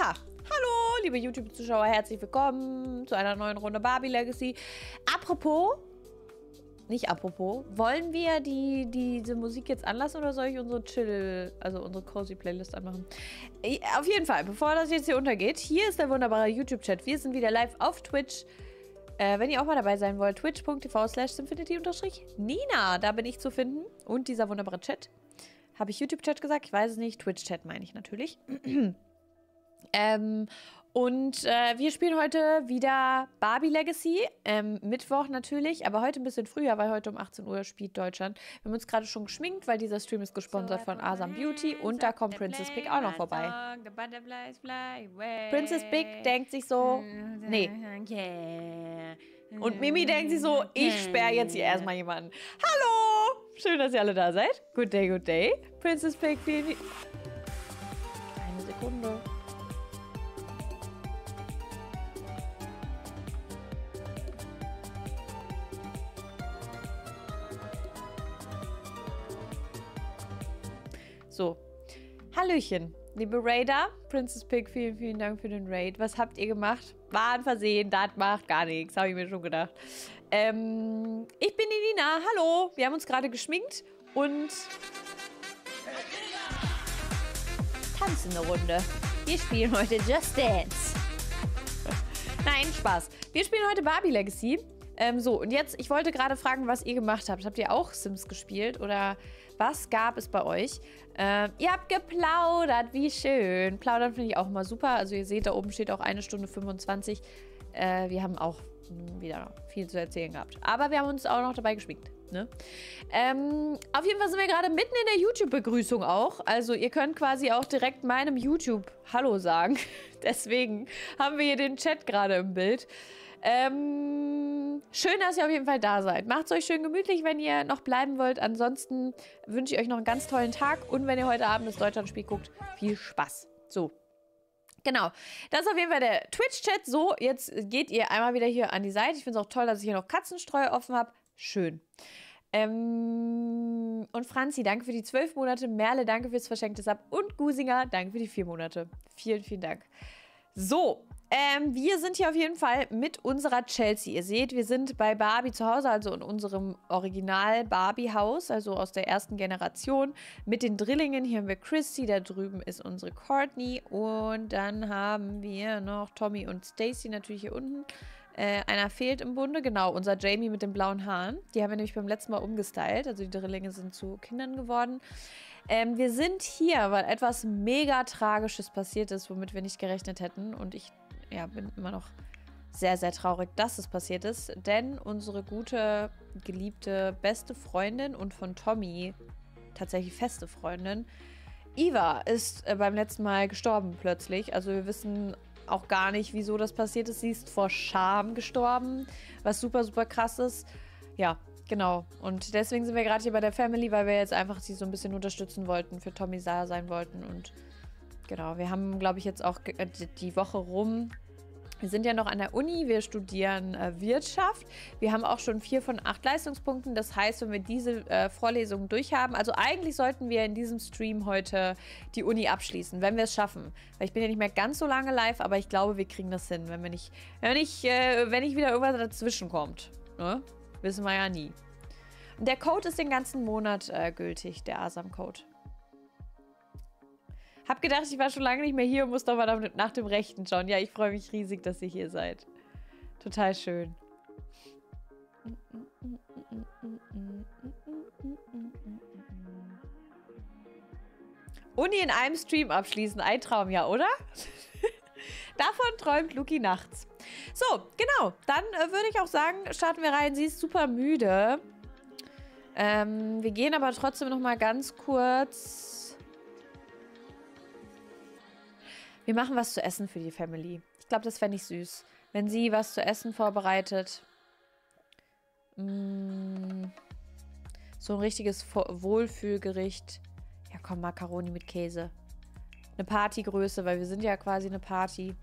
Aha. Hallo, liebe YouTube-Zuschauer, herzlich willkommen zu einer neuen Runde Barbie Legacy. Apropos, nicht apropos, wollen wir die, die, diese Musik jetzt anlassen oder soll ich unsere Chill, also unsere Cozy Playlist anmachen? Auf jeden Fall, bevor das jetzt hier untergeht, hier ist der wunderbare YouTube-Chat. Wir sind wieder live auf Twitch. Äh, wenn ihr auch mal dabei sein wollt, twitch.tv slash Nina, da bin ich zu finden. Und dieser wunderbare Chat. Habe ich YouTube-Chat gesagt? Ich weiß es nicht. Twitch-Chat meine ich natürlich. ähm, und äh, wir spielen heute wieder Barbie Legacy. Ähm, Mittwoch natürlich, aber heute ein bisschen früher, weil heute um 18 Uhr spielt Deutschland. Wir haben uns gerade schon geschminkt, weil dieser Stream ist gesponsert von Asam Beauty und da kommt Princess Big auch noch vorbei. Princess Big denkt sich so, nee. Und Mimi denkt sich so, ich sperre jetzt hier erstmal jemanden. Hallo! Schön, dass ihr alle da seid. Good day, good day. Princess Pig, vielen, Hallöchen, liebe Raider. Princess Pig, vielen, vielen Dank für den Raid. Was habt ihr gemacht? War ein Versehen, das macht gar nichts, habe ich mir schon gedacht. Ähm, ich bin die Nina, hallo. Wir haben uns gerade geschminkt und tanzen eine Runde. Wir spielen heute Just Dance. Nein, Spaß. Wir spielen heute Barbie Legacy. Ähm, so, und jetzt, ich wollte gerade fragen, was ihr gemacht habt. Habt ihr auch Sims gespielt oder was gab es bei euch? Ähm, ihr habt geplaudert, wie schön. Plaudern finde ich auch immer super. Also ihr seht, da oben steht auch eine Stunde 25. Äh, wir haben auch wieder viel zu erzählen gehabt. Aber wir haben uns auch noch dabei geschminkt. Ne? Ähm, auf jeden Fall sind wir gerade mitten in der YouTube-Begrüßung auch. Also ihr könnt quasi auch direkt meinem YouTube Hallo sagen. Deswegen haben wir hier den Chat gerade im Bild. Ähm, schön, dass ihr auf jeden Fall da seid. Macht es euch schön gemütlich, wenn ihr noch bleiben wollt. Ansonsten wünsche ich euch noch einen ganz tollen Tag. Und wenn ihr heute Abend das Deutschlandspiel guckt, viel Spaß. So, Genau, das ist auf jeden Fall der Twitch-Chat. So, jetzt geht ihr einmal wieder hier an die Seite. Ich finde es auch toll, dass ich hier noch Katzenstreu offen habe. Schön. Ähm, und Franzi, danke für die zwölf Monate. Merle, danke fürs verschenkte Sub. Und Gusinger, danke für die vier Monate. Vielen, vielen Dank. So, ähm, wir sind hier auf jeden Fall mit unserer Chelsea. Ihr seht, wir sind bei Barbie zu Hause, also in unserem Original Barbie-Haus, also aus der ersten Generation. Mit den Drillingen. Hier haben wir Christy, da drüben ist unsere Courtney. Und dann haben wir noch Tommy und Stacy natürlich hier unten. Äh, einer fehlt im Bunde, genau, unser Jamie mit den blauen Haaren. Die haben wir nämlich beim letzten Mal umgestylt. Also die Drillinge sind zu Kindern geworden. Ähm, wir sind hier, weil etwas mega Tragisches passiert ist, womit wir nicht gerechnet hätten. Und ich ja, bin immer noch sehr, sehr traurig, dass es passiert ist. Denn unsere gute, geliebte, beste Freundin und von Tommy tatsächlich feste Freundin, Eva, ist äh, beim letzten Mal gestorben plötzlich. Also wir wissen auch gar nicht, wieso das passiert ist. Sie ist vor Scham gestorben, was super, super krass ist. Ja, genau. Und deswegen sind wir gerade hier bei der Family, weil wir jetzt einfach sie so ein bisschen unterstützen wollten, für Tommy da sein wollten und Genau, wir haben, glaube ich, jetzt auch äh, die Woche rum. Wir sind ja noch an der Uni, wir studieren äh, Wirtschaft. Wir haben auch schon vier von acht Leistungspunkten. Das heißt, wenn wir diese äh, Vorlesungen durchhaben, also eigentlich sollten wir in diesem Stream heute die Uni abschließen, wenn wir es schaffen. Weil ich bin ja nicht mehr ganz so lange live, aber ich glaube, wir kriegen das hin, wenn wir nicht, wenn, nicht, äh, wenn nicht wieder irgendwas dazwischen kommt. Ne? Wissen wir ja nie. der Code ist den ganzen Monat äh, gültig, der ASAM-Code. Hab gedacht, ich war schon lange nicht mehr hier und muss doch mal nach dem Rechten schauen. Ja, ich freue mich riesig, dass ihr hier seid. Total schön. Uni in einem Stream abschließen. Ein Traum, ja, oder? Davon träumt Luki nachts. So, genau. Dann äh, würde ich auch sagen, starten wir rein. Sie ist super müde. Ähm, wir gehen aber trotzdem noch mal ganz kurz Wir machen was zu essen für die Family. Ich glaube, das fände ich süß. Wenn sie was zu essen vorbereitet. Mm, so ein richtiges Wohlfühlgericht. Ja, komm, Macaroni mit Käse. Eine Partygröße, weil wir sind ja quasi eine Party.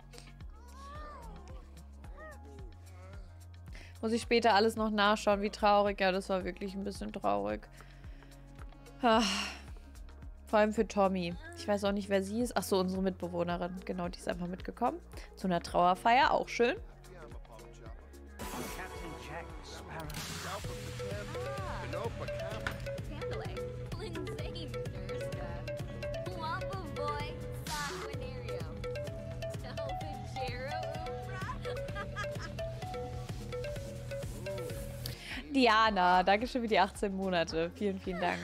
Muss ich später alles noch nachschauen, wie traurig. Ja, das war wirklich ein bisschen traurig. Ach. Vor allem für Tommy. Ich weiß auch nicht, wer sie ist. Ach so, unsere Mitbewohnerin. Genau, die ist einfach mitgekommen. Zu einer Trauerfeier, auch schön. Diana, danke schön für die 18 Monate. Vielen, vielen Dank.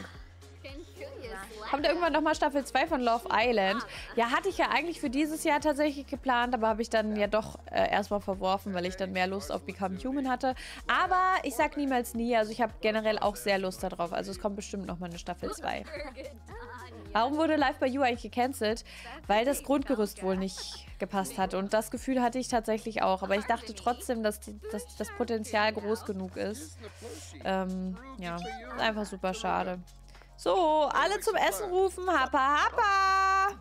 Kommt irgendwann nochmal Staffel 2 von Love Island? Ja, hatte ich ja eigentlich für dieses Jahr tatsächlich geplant, aber habe ich dann ja doch äh, erstmal verworfen, weil ich dann mehr Lust auf Become Human hatte. Aber ich sag niemals nie, also ich habe generell auch sehr Lust darauf. Also es kommt bestimmt nochmal eine Staffel 2. Warum wurde Live by You eigentlich gecancelt? Weil das Grundgerüst wohl nicht gepasst hat. Und das Gefühl hatte ich tatsächlich auch. Aber ich dachte trotzdem, dass, die, dass das Potenzial groß genug ist. Ähm, ja, einfach super schade. So, alle zum Essen rufen. Happa, happa.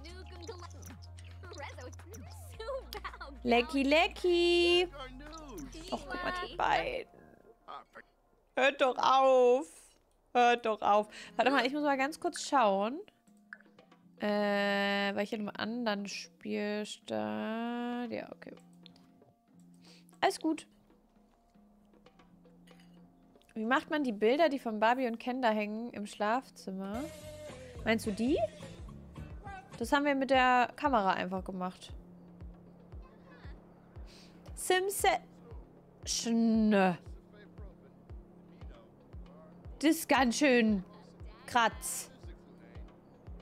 Lecky, lecky. Och, guck mal, die beiden. Hört doch auf. Hört doch auf. Warte mal, ich muss mal ganz kurz schauen. Äh, weil ich in einem anderen Spiel stand. Ja, okay. Alles gut. Wie macht man die Bilder, die von Barbie und Ken da hängen, im Schlafzimmer? Meinst du die? Das haben wir mit der Kamera einfach gemacht. Schnö. Das ist ganz schön kratz.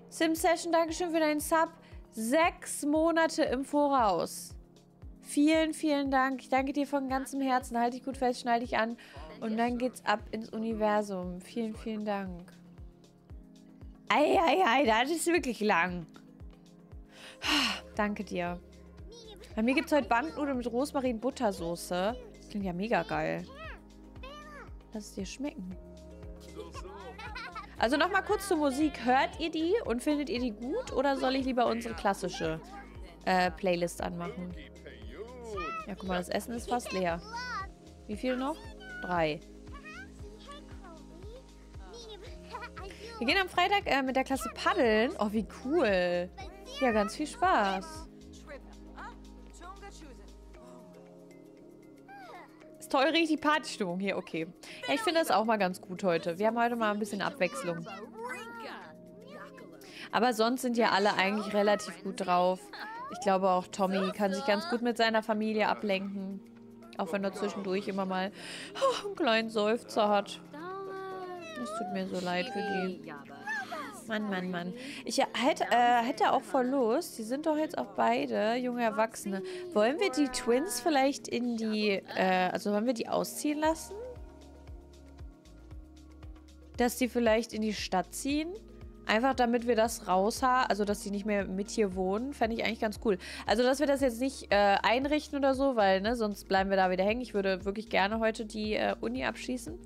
Sim-Session, Dankeschön für deinen Sub. Sechs Monate im Voraus. Vielen, vielen Dank. Ich danke dir von ganzem Herzen. Halt dich gut fest, schneide dich an. Und dann geht's ab ins Universum. Vielen, vielen Dank. Eieiei, das ist wirklich lang. Danke dir. Bei mir gibt es heute Bandnudeln mit Rosmarin-Buttersoße. Das klingt ja mega geil. Lass es dir schmecken. Also nochmal kurz zur Musik. Hört ihr die und findet ihr die gut? Oder soll ich lieber unsere klassische äh, Playlist anmachen? Ja, guck mal, das Essen ist fast leer. Wie viel noch? Drei. Wir gehen am Freitag äh, mit der Klasse paddeln. Oh, wie cool. Ja, ganz viel Spaß. Ist toll, richtig Partystimmung hier. Okay. Ja, ich finde das auch mal ganz gut heute. Wir haben heute mal ein bisschen Abwechslung. Aber sonst sind ja alle eigentlich relativ gut drauf. Ich glaube auch Tommy kann sich ganz gut mit seiner Familie ablenken. Auch wenn er zwischendurch immer mal oh, einen kleinen Seufzer hat. Es tut mir so leid für die. Mann, Mann, Mann. Ich hätte, äh, hätte auch voll Lust. Die sind doch jetzt auch beide junge Erwachsene. Wollen wir die Twins vielleicht in die, äh, also wollen wir die ausziehen lassen? Dass die vielleicht in die Stadt ziehen? Einfach damit wir das raus haben, also dass die nicht mehr mit hier wohnen, fände ich eigentlich ganz cool. Also, dass wir das jetzt nicht äh, einrichten oder so, weil, ne, sonst bleiben wir da wieder hängen. Ich würde wirklich gerne heute die äh, Uni abschließen.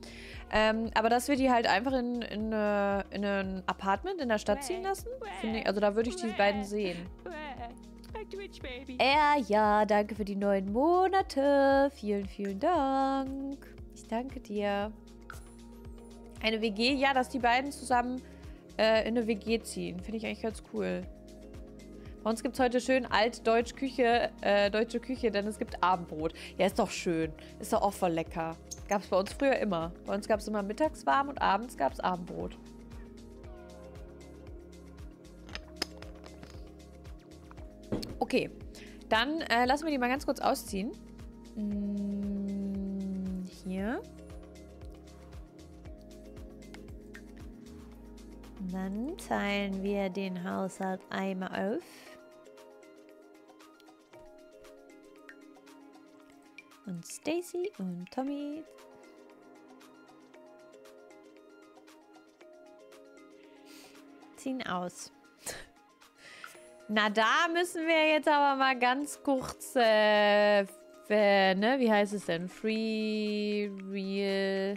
Ähm, aber dass wir die halt einfach in, in, äh, in ein Apartment in der Stadt ziehen lassen, ich, also da würde ich die beiden sehen. Ja, ja, danke für die neun Monate. Vielen, vielen Dank. Ich danke dir. Eine WG, ja, dass die beiden zusammen äh, in eine WG ziehen. Finde ich eigentlich ganz cool. Bei uns gibt es heute schön altdeutsch Küche, äh, deutsche Küche, denn es gibt Abendbrot. Ja, ist doch schön. Ist doch auch voll lecker. Gab es bei uns früher immer. Bei uns gab es immer mittags warm und abends gab es Abendbrot. Okay, dann äh, lassen wir die mal ganz kurz ausziehen. Hm, hier. Dann teilen wir den Haushalt einmal auf. Und Stacy und Tommy ziehen aus. Na, da müssen wir jetzt aber mal ganz kurz, äh, ne, wie heißt es denn? Free Real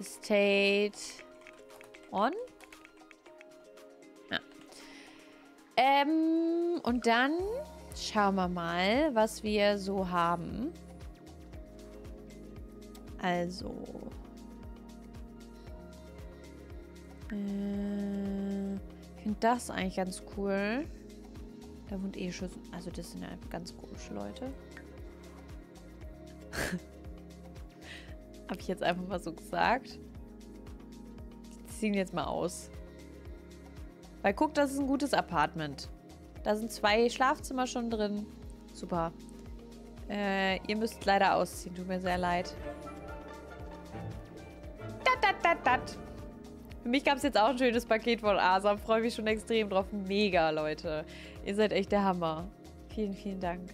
Estate On? Ähm, und dann schauen wir mal, was wir so haben. Also. Äh, Ich finde das eigentlich ganz cool. Da wohnt eh schon... Also das sind ja ganz komische Leute. Habe ich jetzt einfach mal so gesagt. Die ziehen jetzt mal aus. Weil guck, das ist ein gutes Apartment. Da sind zwei Schlafzimmer schon drin. Super. Äh, ihr müsst leider ausziehen. Tut mir sehr leid. Dat, dat, dat, dat. Für mich gab es jetzt auch ein schönes Paket von Asa. Freue mich schon extrem drauf. Mega, Leute. Ihr seid echt der Hammer. Vielen, vielen Dank.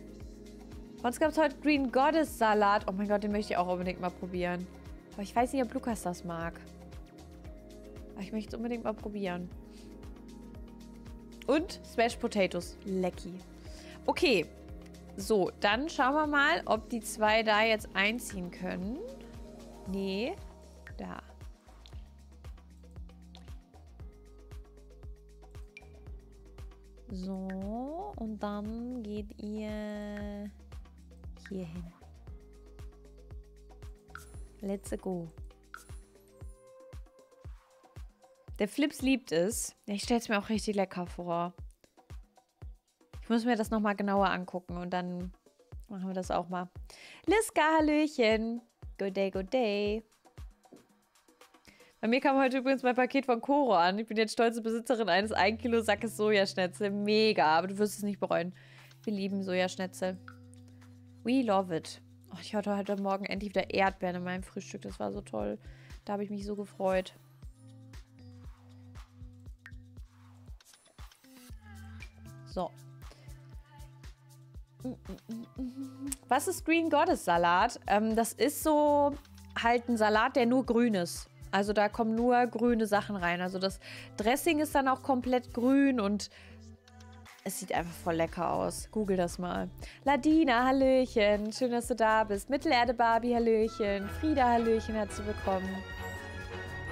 Uns gab es heute Green Goddess Salat. Oh mein Gott, den möchte ich auch unbedingt mal probieren. Aber ich weiß nicht, ob Lukas das mag. Aber ich möchte es unbedingt mal probieren. Und Smash Potatoes. Lecky. Okay. So, dann schauen wir mal, ob die zwei da jetzt einziehen können. Nee. Da. So, und dann geht ihr hier hin. Let's go. Der Flips liebt es. Ich stelle es mir auch richtig lecker vor. Ich muss mir das nochmal genauer angucken und dann machen wir das auch mal. Liska, Hallöchen. Good day, good day. Bei mir kam heute übrigens mein Paket von Koro an. Ich bin jetzt stolze Besitzerin eines 1 Kilo Sackes Sojaschnitzel. Mega, aber du wirst es nicht bereuen. Wir lieben Sojaschnitzel. We love it. Oh, ich hatte heute Morgen endlich wieder Erdbeeren in meinem Frühstück. Das war so toll. Da habe ich mich so gefreut. So. Was ist Green Goddess Salat? Ähm, das ist so halt ein Salat, der nur grün ist. Also da kommen nur grüne Sachen rein. Also das Dressing ist dann auch komplett grün und es sieht einfach voll lecker aus. Google das mal. Ladina, Hallöchen. Schön, dass du da bist. Mittelerde Barbie, Hallöchen. Frieda, Hallöchen, herzlich willkommen.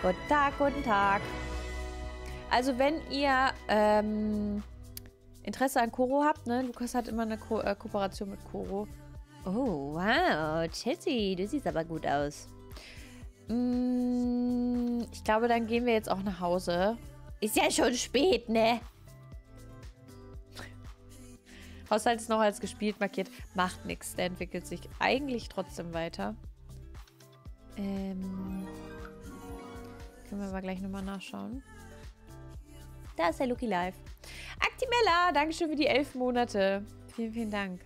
Guten Tag, guten Tag. Also wenn ihr ähm, Interesse an Koro habt, ne? Lukas hat immer eine Ko äh, Kooperation mit Koro. Oh, wow. Chelsea, du siehst aber gut aus. Mm, ich glaube, dann gehen wir jetzt auch nach Hause. Ist ja schon spät, ne? Haushalt ist noch als gespielt markiert. Macht nichts. Der entwickelt sich eigentlich trotzdem weiter. Ähm. Können wir aber gleich nochmal nachschauen. Da ist der Lucky Live. Actimella, Dankeschön für die elf Monate. Vielen, vielen Dank.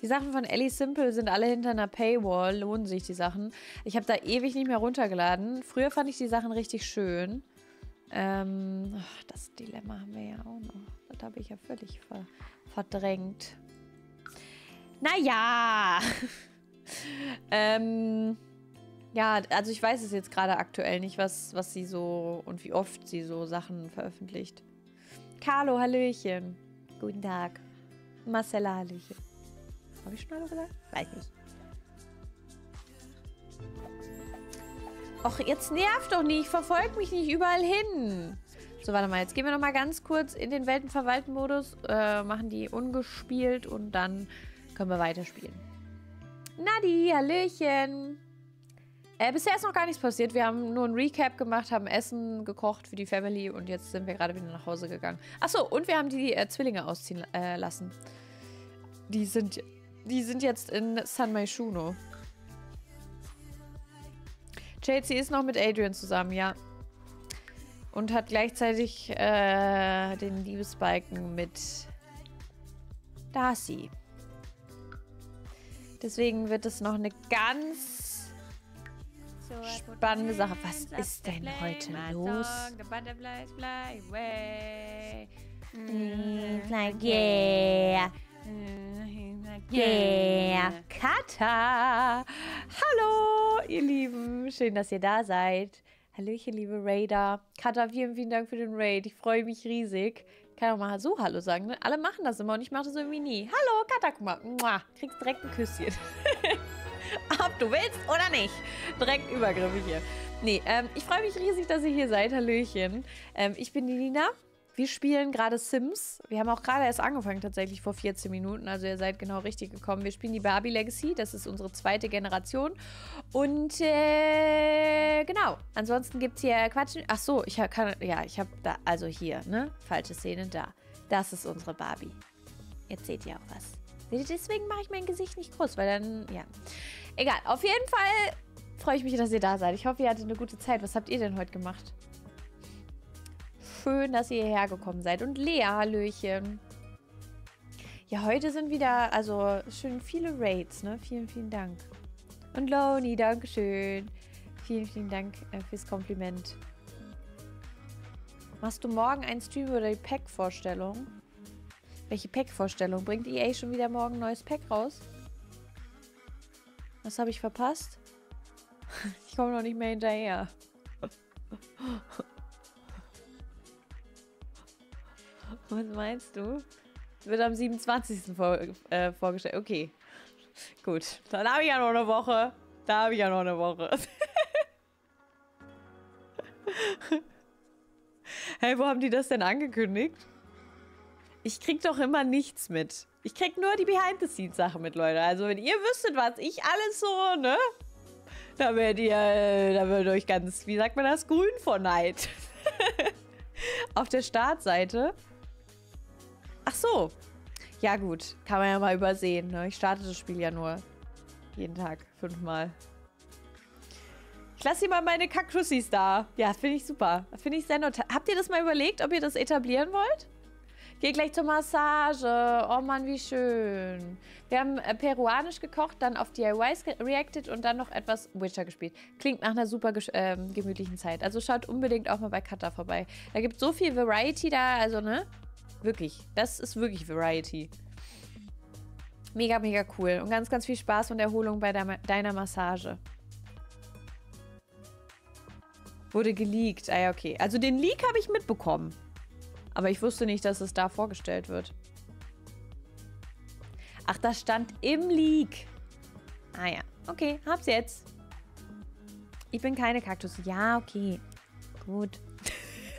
Die Sachen von Ellie Simple sind alle hinter einer Paywall. Lohnen sich die Sachen. Ich habe da ewig nicht mehr runtergeladen. Früher fand ich die Sachen richtig schön. Ähm, das Dilemma haben wir ja auch noch. Das habe ich ja völlig ver verdrängt. Naja. ähm, ja, also ich weiß es jetzt gerade aktuell nicht, was, was sie so und wie oft sie so Sachen veröffentlicht. Carlo, Hallöchen. Guten Tag. Marcella, Hallöchen. Habe ich schon Hallo gesagt? Weiß nicht. Och, jetzt nervt doch nicht. Verfolgt mich nicht überall hin. So, warte mal. Jetzt gehen wir noch mal ganz kurz in den Weltenverwalten-Modus. Äh, machen die ungespielt und dann können wir weiterspielen. Nadi, Hallöchen. Äh, bisher ist noch gar nichts passiert. Wir haben nur ein Recap gemacht, haben Essen gekocht für die Family und jetzt sind wir gerade wieder nach Hause gegangen. Achso, und wir haben die äh, Zwillinge ausziehen äh, lassen. Die sind die sind jetzt in San Maishuno. Chelsea ist noch mit Adrian zusammen, ja. Und hat gleichzeitig äh, den Liebesbalken mit Darcy. Deswegen wird es noch eine ganz spannende Sache. Was ist denn heute los? Like, yeah. Yeah, Kata. Hallo, ihr Lieben. Schön, dass ihr da seid. Hallöchen, liebe Raider. Kata, vielen, vielen Dank für den Raid. Ich freue mich riesig. Ich kann auch mal so Hallo sagen. Ne? Alle machen das immer und ich mache das irgendwie nie. Hallo, Kata, guck mal. Kriegst direkt ein Küsschen. Ob du willst oder nicht. Direkt übergriffig hier. Nee, ähm, ich freue mich riesig, dass ihr hier seid. Hallöchen. Ähm, ich bin die Nina Wir spielen gerade Sims. Wir haben auch gerade erst angefangen, tatsächlich vor 14 Minuten. Also ihr seid genau richtig gekommen. Wir spielen die Barbie Legacy. Das ist unsere zweite Generation. Und äh, genau. Ansonsten gibt es hier Quatsch. Ach so, ich kann. Ja, ich habe da. Also hier, ne? Falsche Szene da. Das ist unsere Barbie. Jetzt seht ihr auch was. Deswegen mache ich mein Gesicht nicht groß, weil dann, ja. Egal, auf jeden Fall freue ich mich, dass ihr da seid. Ich hoffe, ihr hattet eine gute Zeit. Was habt ihr denn heute gemacht? Schön, dass ihr hierher gekommen seid. Und Lea, Hallöchen. Ja, heute sind wieder, also schön viele Raids, ne? Vielen, vielen Dank. Und Loni, Dankeschön. Vielen, vielen Dank äh, fürs Kompliment. Machst du morgen einen Stream oder die Pack-Vorstellung? Welche Pack-Vorstellung? Bringt EA schon wieder morgen ein neues Pack raus? Was habe ich verpasst? Ich komme noch nicht mehr hinterher. Was meinst du? Wird am 27. Vor, äh, vorgestellt. Okay. Gut. Dann habe ich ja noch eine Woche. Da habe ich ja noch eine Woche. hey, wo haben die das denn angekündigt? Ich krieg doch immer nichts mit. Ich krieg nur die Behind-the-Scenes-Sachen mit, Leute. Also, wenn ihr wüsstet, was ich alles so, ne? Da werdet ihr, äh, da werdet euch ganz, wie sagt man das, grün vor Neid. Auf der Startseite. Ach so. Ja gut, kann man ja mal übersehen. Ne? Ich starte das Spiel ja nur jeden Tag fünfmal. Ich lasse hier mal meine Kaktussis da. Ja, finde ich super. Finde ich sehr nett. Habt ihr das mal überlegt, ob ihr das etablieren wollt? Geh gleich zur Massage. Oh Mann, wie schön. Wir haben äh, peruanisch gekocht, dann auf DIYs reacted und dann noch etwas Witcher gespielt. Klingt nach einer super äh, gemütlichen Zeit. Also schaut unbedingt auch mal bei Kata vorbei. Da gibt es so viel Variety da, also ne? Wirklich. Das ist wirklich Variety. Mega, mega cool. Und ganz, ganz viel Spaß und Erholung bei de deiner Massage. Wurde geleakt. Ah ja, okay. Also den Leak habe ich mitbekommen. Aber ich wusste nicht, dass es da vorgestellt wird. Ach, das stand im Leak. Ah ja, okay, hab's jetzt. Ich bin keine Kaktus. Ja, okay. Gut.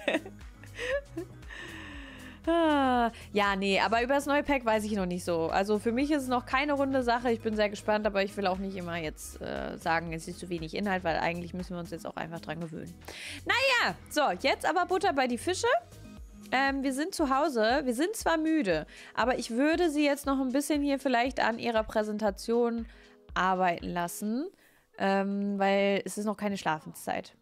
ah, ja, nee, aber über das neue Pack weiß ich noch nicht so. Also für mich ist es noch keine runde Sache. Ich bin sehr gespannt, aber ich will auch nicht immer jetzt äh, sagen, es ist zu wenig Inhalt, weil eigentlich müssen wir uns jetzt auch einfach dran gewöhnen. Naja, so, jetzt aber Butter bei die Fische. Ähm, wir sind zu Hause. Wir sind zwar müde, aber ich würde sie jetzt noch ein bisschen hier vielleicht an ihrer Präsentation arbeiten lassen, ähm, weil es ist noch keine Schlafenszeit.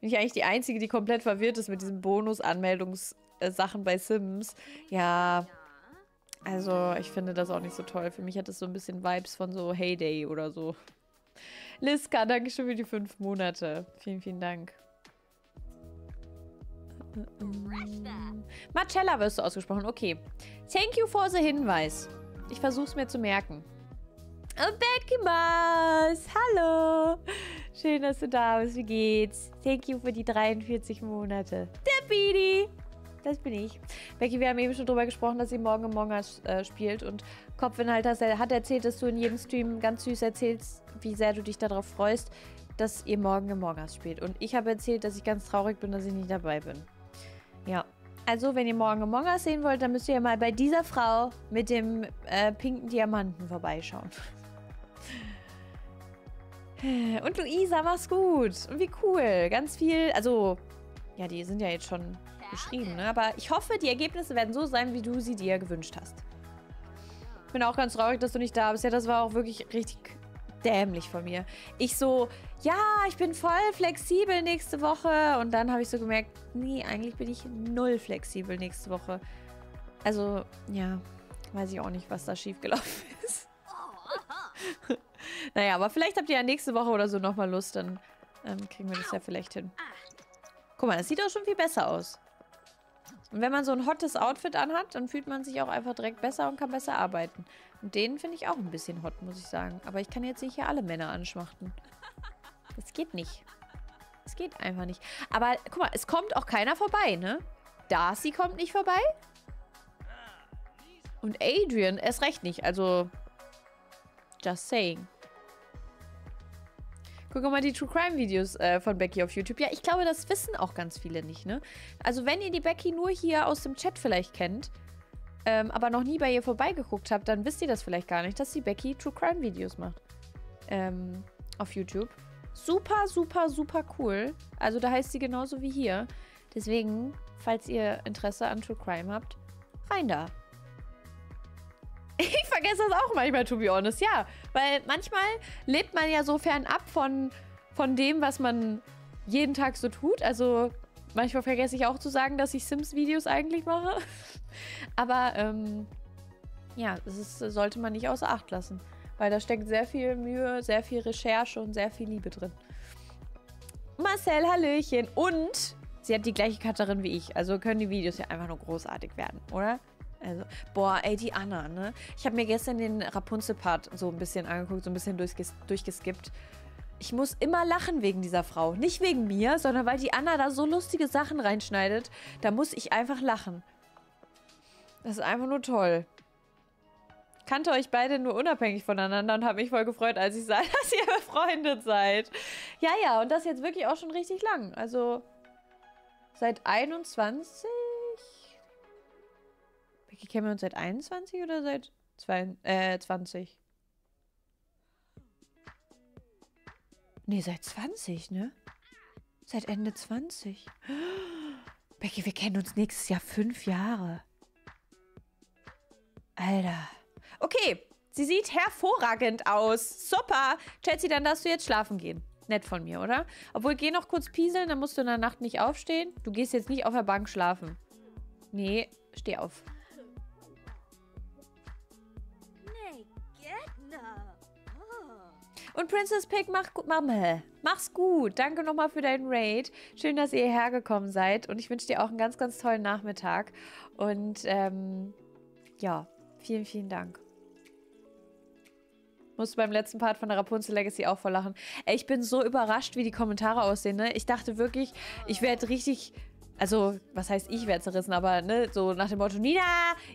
Bin ich eigentlich die Einzige, die komplett verwirrt ist mit diesen Bonus-Anmeldungssachen bei Sims? Ja, also ich finde das auch nicht so toll. Für mich hat das so ein bisschen Vibes von so Heyday oder so. Liska, danke schön für die fünf Monate. Vielen, vielen Dank. Marcella wirst du ausgesprochen. Okay. Thank you for the Hinweis. Ich versuch's mir zu merken. Oh, Becky Maus. Hallo. Schön, dass du da bist. Wie geht's? Thank you für die 43 Monate. Der Bidi. Das bin ich. Becky, wir haben eben schon drüber gesprochen, dass sie morgen Among Us äh, spielt und Kopfinhalt hat erzählt, dass du in jedem Stream ganz süß erzählst, wie sehr du dich darauf freust, dass ihr morgen Among Us spielt. Und ich habe erzählt, dass ich ganz traurig bin, dass ich nicht dabei bin. Ja. Also, wenn ihr morgen Among Us sehen wollt, dann müsst ihr ja mal bei dieser Frau mit dem äh, pinken Diamanten vorbeischauen. Und Luisa, mach's gut. Und wie cool. Ganz viel, also, ja, die sind ja jetzt schon geschrieben, ne? Aber ich hoffe, die Ergebnisse werden so sein, wie du sie dir gewünscht hast. Bin auch ganz traurig, dass du nicht da bist. Ja, das war auch wirklich richtig dämlich von mir. Ich so, ja, ich bin voll flexibel nächste Woche. Und dann habe ich so gemerkt, nee, eigentlich bin ich null flexibel nächste Woche. Also, ja, weiß ich auch nicht, was da schiefgelaufen ist. naja, aber vielleicht habt ihr ja nächste Woche oder so nochmal Lust, dann ähm, kriegen wir das ja vielleicht hin. Guck mal, das sieht auch schon viel besser aus. Und wenn man so ein hottes Outfit anhat, dann fühlt man sich auch einfach direkt besser und kann besser arbeiten. Und den finde ich auch ein bisschen hot, muss ich sagen. Aber ich kann jetzt nicht hier alle Männer anschmachten. Das geht nicht. Das geht einfach nicht. Aber guck mal, es kommt auch keiner vorbei, ne? Darcy kommt nicht vorbei. Und Adrian erst recht nicht. Also, just saying. Guck mal die True Crime Videos äh, von Becky auf YouTube. Ja, ich glaube, das wissen auch ganz viele nicht, ne? Also wenn ihr die Becky nur hier aus dem Chat vielleicht kennt, ähm, aber noch nie bei ihr vorbeigeguckt habt, dann wisst ihr das vielleicht gar nicht, dass die Becky True Crime Videos macht. Ähm, auf YouTube. Super, super, super cool. Also da heißt sie genauso wie hier. Deswegen, falls ihr Interesse an True Crime habt, rein da. Ich vergesse das auch manchmal, to be honest. Ja, weil manchmal lebt man ja so fernab von, von dem, was man jeden Tag so tut. Also manchmal vergesse ich auch zu sagen, dass ich Sims-Videos eigentlich mache. Aber ähm, ja, das ist, sollte man nicht außer Acht lassen. Weil da steckt sehr viel Mühe, sehr viel Recherche und sehr viel Liebe drin. Marcel, Hallöchen. Und sie hat die gleiche Cutterin wie ich. Also können die Videos ja einfach nur großartig werden, oder? Also, boah, ey, die Anna, ne? Ich habe mir gestern den Rapunzel-Part so ein bisschen angeguckt, so ein bisschen durchges durchgeskippt. Ich muss immer lachen wegen dieser Frau. Nicht wegen mir, sondern weil die Anna da so lustige Sachen reinschneidet. Da muss ich einfach lachen. Das ist einfach nur toll. Kannte euch beide nur unabhängig voneinander und habe mich voll gefreut, als ich sah, dass ihr befreundet seid. Ja, ja, und das jetzt wirklich auch schon richtig lang. Also seit 21? Becky kennen wir uns seit 21 oder seit zwei, äh, 20? Nee, seit 20, ne? Seit Ende 20. Becky, wir kennen uns nächstes Jahr fünf Jahre. Alter. Okay, sie sieht hervorragend aus. Super. Chelsea, dann darfst du jetzt schlafen gehen. Nett von mir, oder? Obwohl, geh noch kurz pieseln, dann musst du in der Nacht nicht aufstehen. Du gehst jetzt nicht auf der Bank schlafen. Nee, steh auf. Und Princess Pig, mach, mach, mach's gut. Danke nochmal für deinen Raid. Schön, dass ihr hierher gekommen seid. Und ich wünsche dir auch einen ganz, ganz tollen Nachmittag. Und ähm, ja, vielen, vielen Dank. Musste beim letzten Part von der Rapunzel Legacy auch voll lachen. Ey, ich bin so überrascht, wie die Kommentare aussehen, ne? Ich dachte wirklich, ich werde richtig also, was heißt ich werde zerrissen, aber ne, so nach dem Motto, Nina,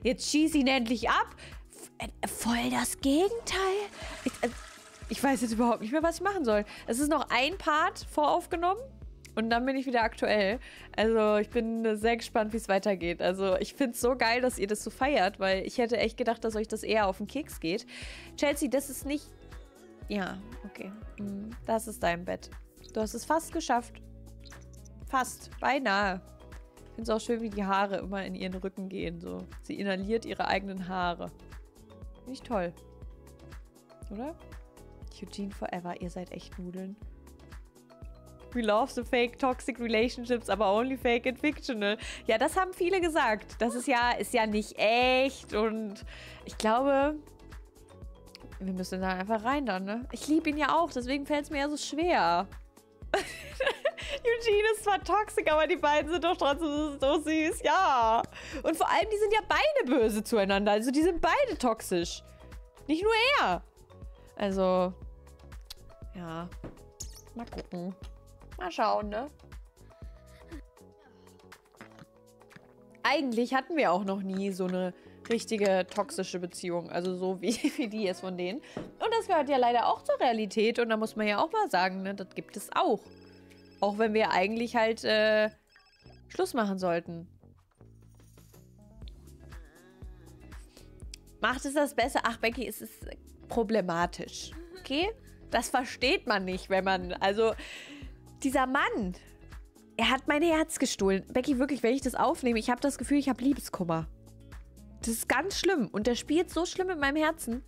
jetzt schieß ihn endlich ab. F äh, voll das Gegenteil. Ich, äh, ich weiß jetzt überhaupt nicht mehr, was ich machen soll. Es ist noch ein Part voraufgenommen und dann bin ich wieder aktuell. Also ich bin sehr gespannt, wie es weitergeht. Also ich finde es so geil, dass ihr das so feiert, weil ich hätte echt gedacht, dass euch das eher auf den Keks geht. Chelsea, das ist nicht... Ja, okay. Hm, das ist dein Bett. Du hast es fast geschafft. Fast. Beinahe. Ich finde es auch schön, wie die Haare immer in ihren Rücken gehen. So. Sie inhaliert ihre eigenen Haare. Nicht toll. Oder? Eugene Forever, ihr seid echt Nudeln. We love the fake toxic relationships, aber only fake and fictional. Ja, das haben viele gesagt. Das ist ja, ist ja nicht echt und ich glaube, wir müssen da einfach rein dann, ne? Ich liebe ihn ja auch, deswegen fällt es mir ja so schwer. Eugene ist zwar toxisch, aber die beiden sind doch trotzdem so süß, ja. Und vor allem, die sind ja beide böse zueinander. Also die sind beide toxisch. Nicht nur er. Also, ja. Mal gucken. Mal schauen, ne? Eigentlich hatten wir auch noch nie so eine richtige toxische Beziehung. Also so wie, wie die ist von denen. Und das gehört ja leider auch zur Realität. Und da muss man ja auch mal sagen, ne, das gibt es auch. Auch wenn wir eigentlich halt äh, Schluss machen sollten. Macht es das besser? Ach, Becky, es ist problematisch. Okay? Das versteht man nicht, wenn man. Also, dieser Mann, er hat mein Herz gestohlen. Becky, wirklich, wenn ich das aufnehme, ich habe das Gefühl, ich habe Liebeskummer. Das ist ganz schlimm. Und der spielt so schlimm mit meinem Herzen.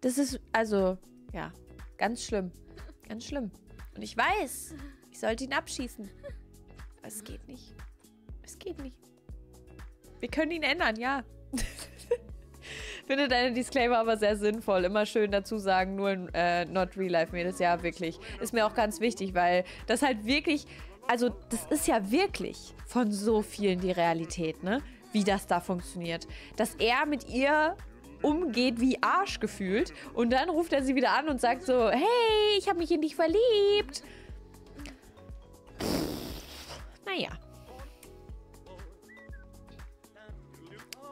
Das ist, also, ja, ganz schlimm. Ganz schlimm. Und ich weiß, ich sollte ihn abschießen. Aber es geht nicht. Es geht nicht. Wir können ihn ändern, ja. finde deine Disclaimer aber sehr sinnvoll. Immer schön dazu sagen, nur äh, not real life Mädels. Ja, wirklich. Ist mir auch ganz wichtig, weil das halt wirklich, also das ist ja wirklich von so vielen die Realität, ne? Wie das da funktioniert. Dass er mit ihr umgeht wie Arsch gefühlt und dann ruft er sie wieder an und sagt so, hey, ich habe mich in dich verliebt. Pff, naja.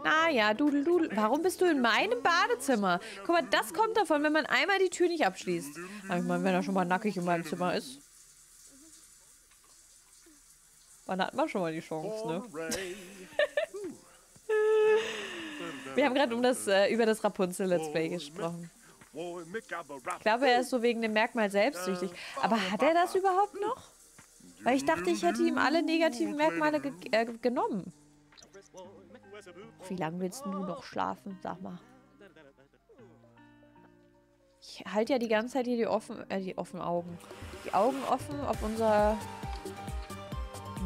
Naja, Dudel, Dudel. Warum bist du in meinem Badezimmer? Guck mal, das kommt davon, wenn man einmal die Tür nicht abschließt. Ich meine, wenn er schon mal nackig in meinem Zimmer ist. Wann hat man schon mal die Chance, ne? Wir haben gerade um das, äh, über das Rapunzel-Let's Play gesprochen. Ich glaube, er ist so wegen dem Merkmal selbstsüchtig. Aber hat er das überhaupt noch? Weil ich dachte, ich hätte ihm alle negativen Merkmale ge äh, genommen. Wie lange willst du noch schlafen? Sag mal. Ich halte ja die ganze Zeit hier die offen, äh, die offenen Augen. Die Augen offen, ob unser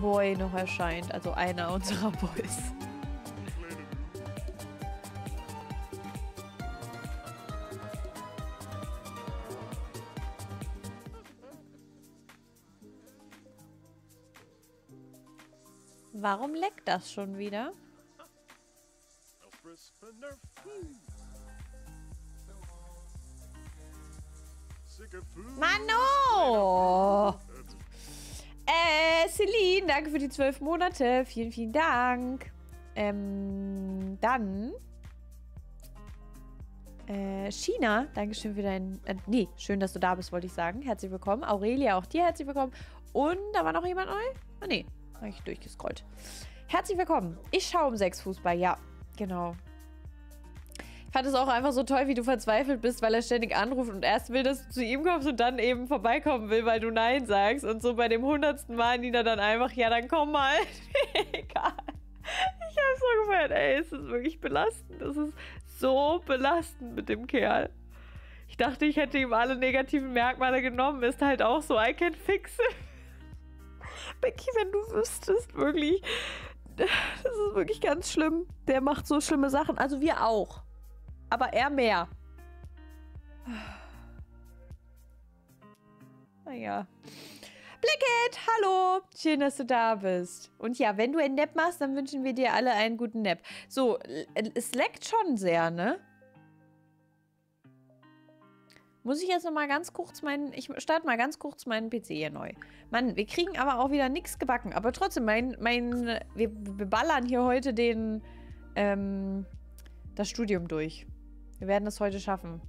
Boy noch erscheint. Also einer unserer Boys. Warum leckt das schon wieder? Mano! Äh, Celine, danke für die zwölf Monate. Vielen, vielen Dank. Ähm, dann. Äh, China, Dankeschön für dein. Äh, nee, schön, dass du da bist, wollte ich sagen. Herzlich willkommen. Aurelia, auch dir herzlich willkommen. Und da war noch jemand neu? Ah, nee. Habe ich durchgescrollt. Herzlich willkommen. Ich schaue um sechs Fußball. Ja, genau. Fand es auch einfach so toll, wie du verzweifelt bist, weil er ständig anruft und erst will, dass du zu ihm kommst und dann eben vorbeikommen will, weil du Nein sagst. Und so bei dem hundertsten Mal Nina dann einfach, ja, dann komm mal. Egal. Ich habe so gefeiert, ey, es ist wirklich belastend. Es ist so belastend mit dem Kerl. Ich dachte, ich hätte ihm alle negativen Merkmale genommen. Ist halt auch so, I can fix it. Becky, wenn du wüsstest, wirklich. Das ist wirklich ganz schlimm. Der macht so schlimme Sachen. Also wir auch. Aber er mehr. Naja. Blicket, hallo. Schön, dass du da bist. Und ja, wenn du einen Nap machst, dann wünschen wir dir alle einen guten Nap. So, es leckt schon sehr, ne? Muss ich jetzt noch mal ganz kurz meinen... Ich starte mal ganz kurz meinen PC hier neu. Mann, wir kriegen aber auch wieder nichts gebacken. Aber trotzdem, mein... mein wir, wir ballern hier heute den... Ähm, das Studium durch. Wir werden das heute schaffen.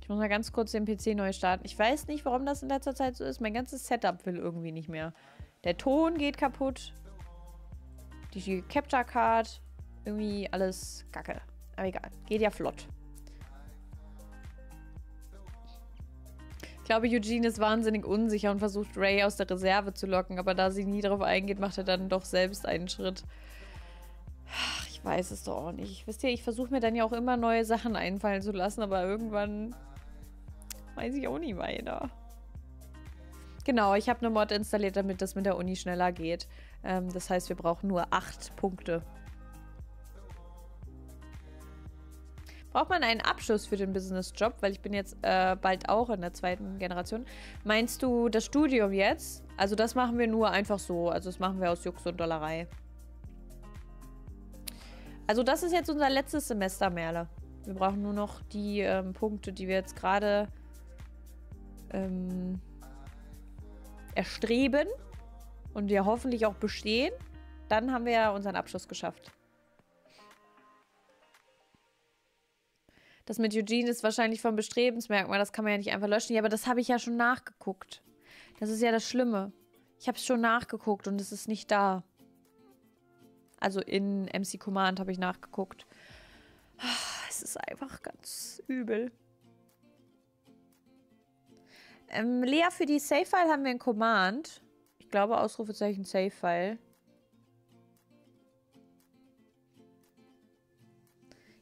Ich muss mal ganz kurz den PC neu starten. Ich weiß nicht, warum das in letzter Zeit so ist. Mein ganzes Setup will irgendwie nicht mehr. Der Ton geht kaputt. Die Capture Card. Irgendwie alles kacke. Aber egal. Geht ja flott. Ich glaube, Eugene ist wahnsinnig unsicher und versucht Ray aus der Reserve zu locken, aber da sie nie darauf eingeht, macht er dann doch selbst einen Schritt. Ach, weiß es doch auch nicht. Wisst ihr, ich versuche mir dann ja auch immer neue Sachen einfallen zu lassen, aber irgendwann weiß ich auch nie weiter. Genau, ich habe eine Mod installiert, damit das mit der Uni schneller geht. Ähm, das heißt, wir brauchen nur acht Punkte. Braucht man einen Abschluss für den Business-Job? Weil ich bin jetzt äh, bald auch in der zweiten Generation. Meinst du das Studium jetzt? Also das machen wir nur einfach so. Also das machen wir aus Jux und Dollerei. Also das ist jetzt unser letztes Semester, Merle. Wir brauchen nur noch die ähm, Punkte, die wir jetzt gerade ähm, erstreben und ja hoffentlich auch bestehen. Dann haben wir ja unseren Abschluss geschafft. Das mit Eugene ist wahrscheinlich vom Bestrebensmerkmal, das kann man ja nicht einfach löschen. Ja, aber das habe ich ja schon nachgeguckt. Das ist ja das Schlimme. Ich habe es schon nachgeguckt und es ist nicht da. Also in MC Command habe ich nachgeguckt. Es ist einfach ganz übel. Ähm, Lea, für die Save-File haben wir ein Command. Ich glaube, Ausrufezeichen Save-File.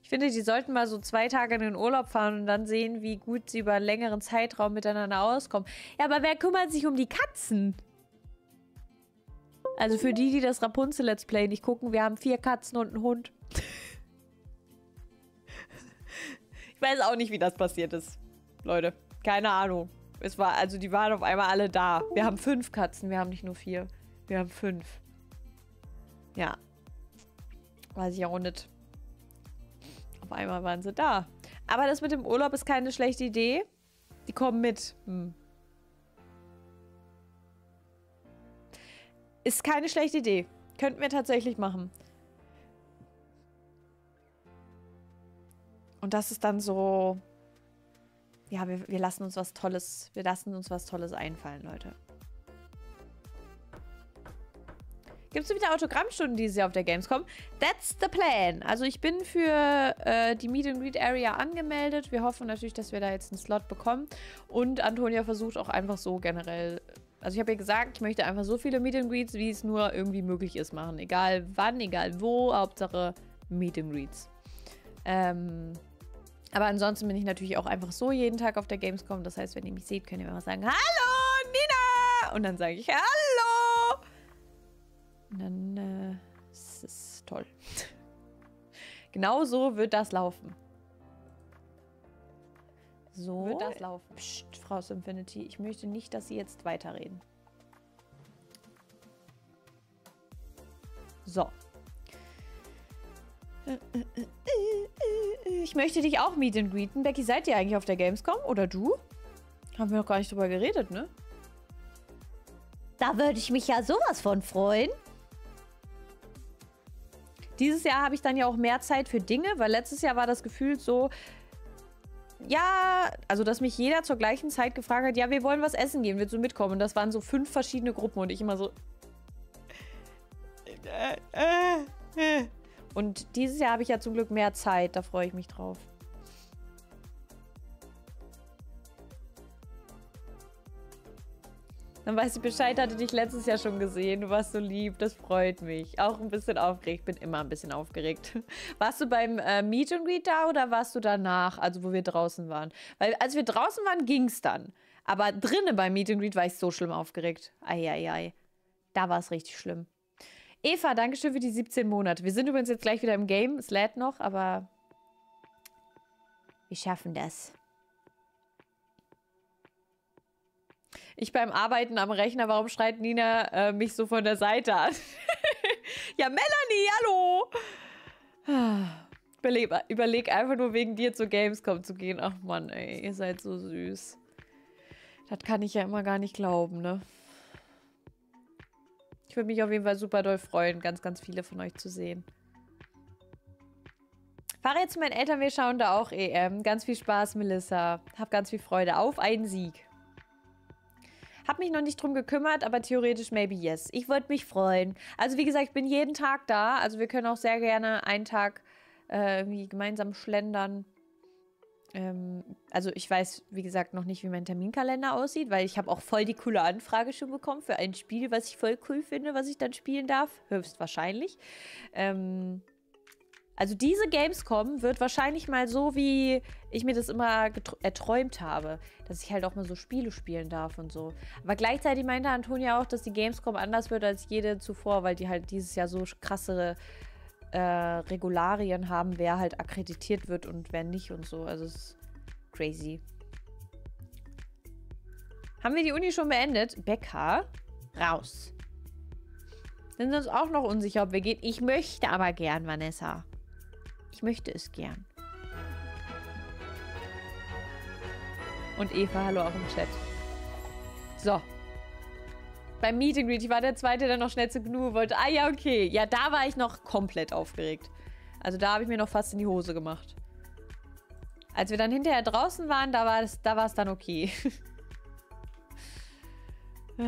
Ich finde, die sollten mal so zwei Tage in den Urlaub fahren und dann sehen, wie gut sie über einen längeren Zeitraum miteinander auskommen. Ja, aber wer kümmert sich um die Katzen? Also für die, die das Rapunzel-Let's Play nicht gucken, wir haben vier Katzen und einen Hund. ich weiß auch nicht, wie das passiert ist. Leute, keine Ahnung. Es war, also die waren auf einmal alle da. Wir haben fünf Katzen, wir haben nicht nur vier. Wir haben fünf. Ja. Weiß ich auch nicht. Auf einmal waren sie da. Aber das mit dem Urlaub ist keine schlechte Idee. Die kommen mit. Hm. Ist keine schlechte Idee. Könnten wir tatsächlich machen. Und das ist dann so... Ja, wir, wir lassen uns was Tolles... Wir lassen uns was Tolles einfallen, Leute. Gibt es wieder Autogrammstunden dieses Jahr auf der Gamescom? That's the plan. Also ich bin für äh, die Meet and Greet Area angemeldet. Wir hoffen natürlich, dass wir da jetzt einen Slot bekommen. Und Antonia versucht auch einfach so generell also ich habe ja gesagt, ich möchte einfach so viele Meet and Greets, wie es nur irgendwie möglich ist, machen. Egal wann, egal wo, Hauptsache Meet and Greets. Ähm, aber ansonsten bin ich natürlich auch einfach so jeden Tag auf der Gamescom. Das heißt, wenn ihr mich seht, könnt ihr immer sagen, Hallo, Nina! Und dann sage ich, Hallo! Und dann äh, ist es toll. genau so wird das laufen. So wird das laufen. Psst, Frau Infinity, ich möchte nicht, dass Sie jetzt weiterreden. So. Ich möchte dich auch meet and greeten. Becky, seid ihr eigentlich auf der Gamescom? Oder du? Haben wir noch gar nicht drüber geredet, ne? Da würde ich mich ja sowas von freuen. Dieses Jahr habe ich dann ja auch mehr Zeit für Dinge, weil letztes Jahr war das Gefühl so, ja, also dass mich jeder zur gleichen Zeit gefragt hat, ja, wir wollen was essen gehen, willst du mitkommen? Und das waren so fünf verschiedene Gruppen und ich immer so. Und dieses Jahr habe ich ja zum Glück mehr Zeit, da freue ich mich drauf. Dann weiß ich Bescheid, hatte dich letztes Jahr schon gesehen. Du warst so lieb, das freut mich. Auch ein bisschen aufgeregt, bin immer ein bisschen aufgeregt. Warst du beim äh, Meet and Greet da oder warst du danach, also wo wir draußen waren? Weil als wir draußen waren, ging es dann. Aber drinnen beim Meet and Greet war ich so schlimm aufgeregt. Eieiei. Da war es richtig schlimm. Eva, danke schön für die 17 Monate. Wir sind übrigens jetzt gleich wieder im Game. Es lädt noch, aber wir schaffen das. Ich beim Arbeiten am Rechner, warum schreit Nina äh, mich so von der Seite an? ja, Melanie, hallo! Überleg, überleg einfach nur wegen dir zu Gamescom zu gehen. Ach Mann, ey, ihr seid so süß. Das kann ich ja immer gar nicht glauben, ne? Ich würde mich auf jeden Fall super doll freuen, ganz, ganz viele von euch zu sehen. Fahre jetzt zu meinen Eltern, wir schauen da auch EM. Ganz viel Spaß, Melissa. Hab ganz viel Freude. Auf einen Sieg. Hab mich noch nicht drum gekümmert, aber theoretisch maybe yes. Ich würde mich freuen. Also wie gesagt, ich bin jeden Tag da. Also wir können auch sehr gerne einen Tag äh, irgendwie gemeinsam schlendern. Ähm, also ich weiß, wie gesagt, noch nicht, wie mein Terminkalender aussieht, weil ich habe auch voll die coole Anfrage schon bekommen für ein Spiel, was ich voll cool finde, was ich dann spielen darf. Höchstwahrscheinlich. Ähm, also diese Gamescom wird wahrscheinlich mal so, wie ich mir das immer erträumt habe, dass ich halt auch mal so Spiele spielen darf und so. Aber gleichzeitig meinte Antonia auch, dass die Gamescom anders wird als jede zuvor, weil die halt dieses Jahr so krasse äh, Regularien haben, wer halt akkreditiert wird und wer nicht und so. Also es ist crazy. Haben wir die Uni schon beendet? Becker, raus. Sind uns auch noch unsicher, ob wir gehen. Ich möchte aber gern, Vanessa. Ich möchte es gern. Und Eva, hallo auch im Chat. So. Beim Meet and Greet, ich war der Zweite, der noch schnell zu Gnu wollte. Ah ja, okay. Ja, da war ich noch komplett aufgeregt. Also da habe ich mir noch fast in die Hose gemacht. Als wir dann hinterher draußen waren, da war es da dann okay.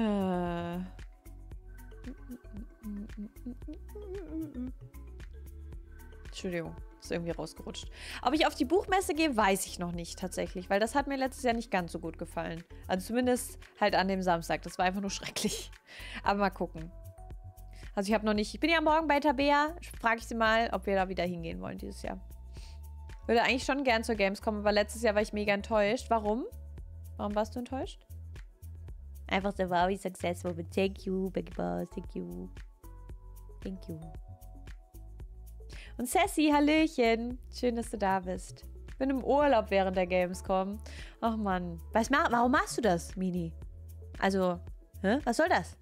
Entschuldigung. Ist irgendwie rausgerutscht. Ob ich auf die Buchmesse gehe, weiß ich noch nicht tatsächlich, weil das hat mir letztes Jahr nicht ganz so gut gefallen. Also zumindest halt an dem Samstag. Das war einfach nur schrecklich. Aber mal gucken. Also ich habe noch nicht. Ich bin ja morgen bei Tabea. Frage ich sie mal, ob wir da wieder hingehen wollen dieses Jahr. Würde eigentlich schon gern zur Gamescom, aber letztes Jahr war ich mega enttäuscht. Warum? Warum warst du enttäuscht? Einfach so, wow, wie successful. But thank you, Becky Boss. Thank you. Thank you. Und Sassy, Hallöchen. Schön, dass du da bist. Ich bin im Urlaub während der Gamescom. Ach Mann. Was, warum machst du das, Mini? Also, hä? was soll das?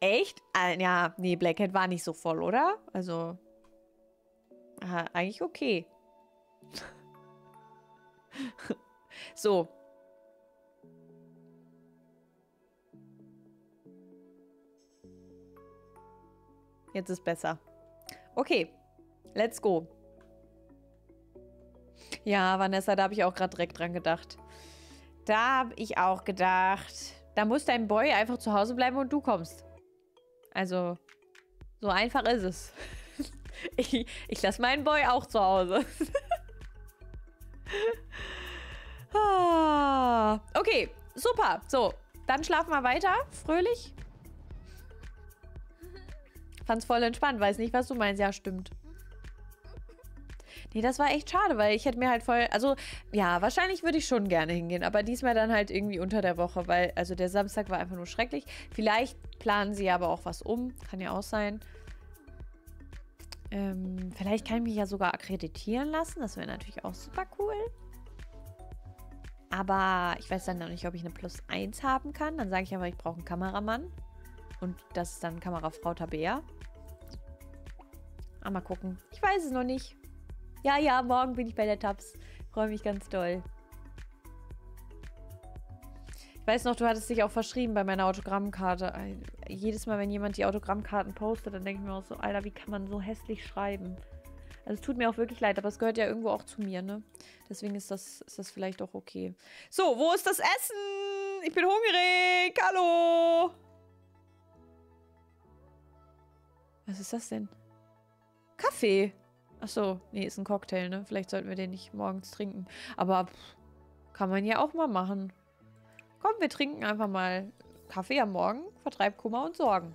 Echt? Ah, ja, nee, Blackhead war nicht so voll, oder? Also, aha, eigentlich okay. so, Jetzt ist besser. Okay. Let's go. Ja, Vanessa, da habe ich auch gerade direkt dran gedacht. Da habe ich auch gedacht. Da muss dein Boy einfach zu Hause bleiben und du kommst. Also, so einfach ist es. ich ich lasse meinen Boy auch zu Hause. ah, okay, super. So, dann schlafen wir weiter. Fröhlich. Fand's voll entspannt. Weiß nicht, was du meinst. Ja, stimmt. Nee, das war echt schade, weil ich hätte mir halt voll. Also, ja, wahrscheinlich würde ich schon gerne hingehen, aber diesmal dann halt irgendwie unter der Woche, weil, also der Samstag war einfach nur schrecklich. Vielleicht planen sie aber auch was um. Kann ja auch sein. Ähm, vielleicht kann ich mich ja sogar akkreditieren lassen. Das wäre natürlich auch super cool. Aber ich weiß dann noch nicht, ob ich eine Plus 1 haben kann. Dann sage ich aber, ich brauche einen Kameramann. Und das ist dann Kamerafrau Tabea. Ah, mal gucken. Ich weiß es noch nicht. Ja, ja, morgen bin ich bei der Tabs. Freue mich ganz doll. Ich weiß noch, du hattest dich auch verschrieben bei meiner Autogrammkarte. Jedes Mal, wenn jemand die Autogrammkarten postet, dann denke ich mir auch so, Alter, wie kann man so hässlich schreiben? Also es tut mir auch wirklich leid, aber es gehört ja irgendwo auch zu mir, ne? Deswegen ist das, ist das vielleicht auch okay. So, wo ist das Essen? Ich bin hungrig. Hallo. Was ist das denn? Kaffee. Achso, nee, ist ein Cocktail, ne? Vielleicht sollten wir den nicht morgens trinken. Aber pff, kann man ja auch mal machen. Komm, wir trinken einfach mal Kaffee am Morgen. Vertreibt Kummer und Sorgen.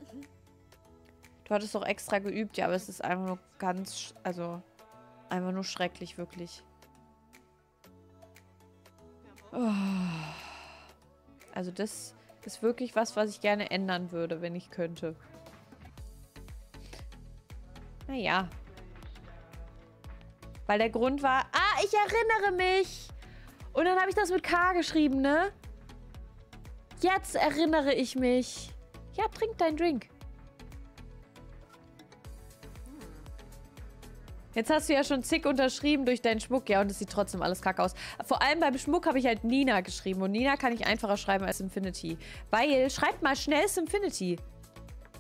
Du hattest doch extra geübt, ja, aber es ist einfach nur ganz, also einfach nur schrecklich, wirklich. Oh. Also das ist wirklich was, was ich gerne ändern würde, wenn ich könnte. Naja, weil der Grund war, ah, ich erinnere mich. Und dann habe ich das mit K geschrieben, ne? Jetzt erinnere ich mich. Ja, trink deinen Drink. Jetzt hast du ja schon zick unterschrieben durch deinen Schmuck. Ja, und es sieht trotzdem alles kacke aus. Vor allem beim Schmuck habe ich halt Nina geschrieben. Und Nina kann ich einfacher schreiben als Infinity. Weil, schreibt mal schnell Infinity.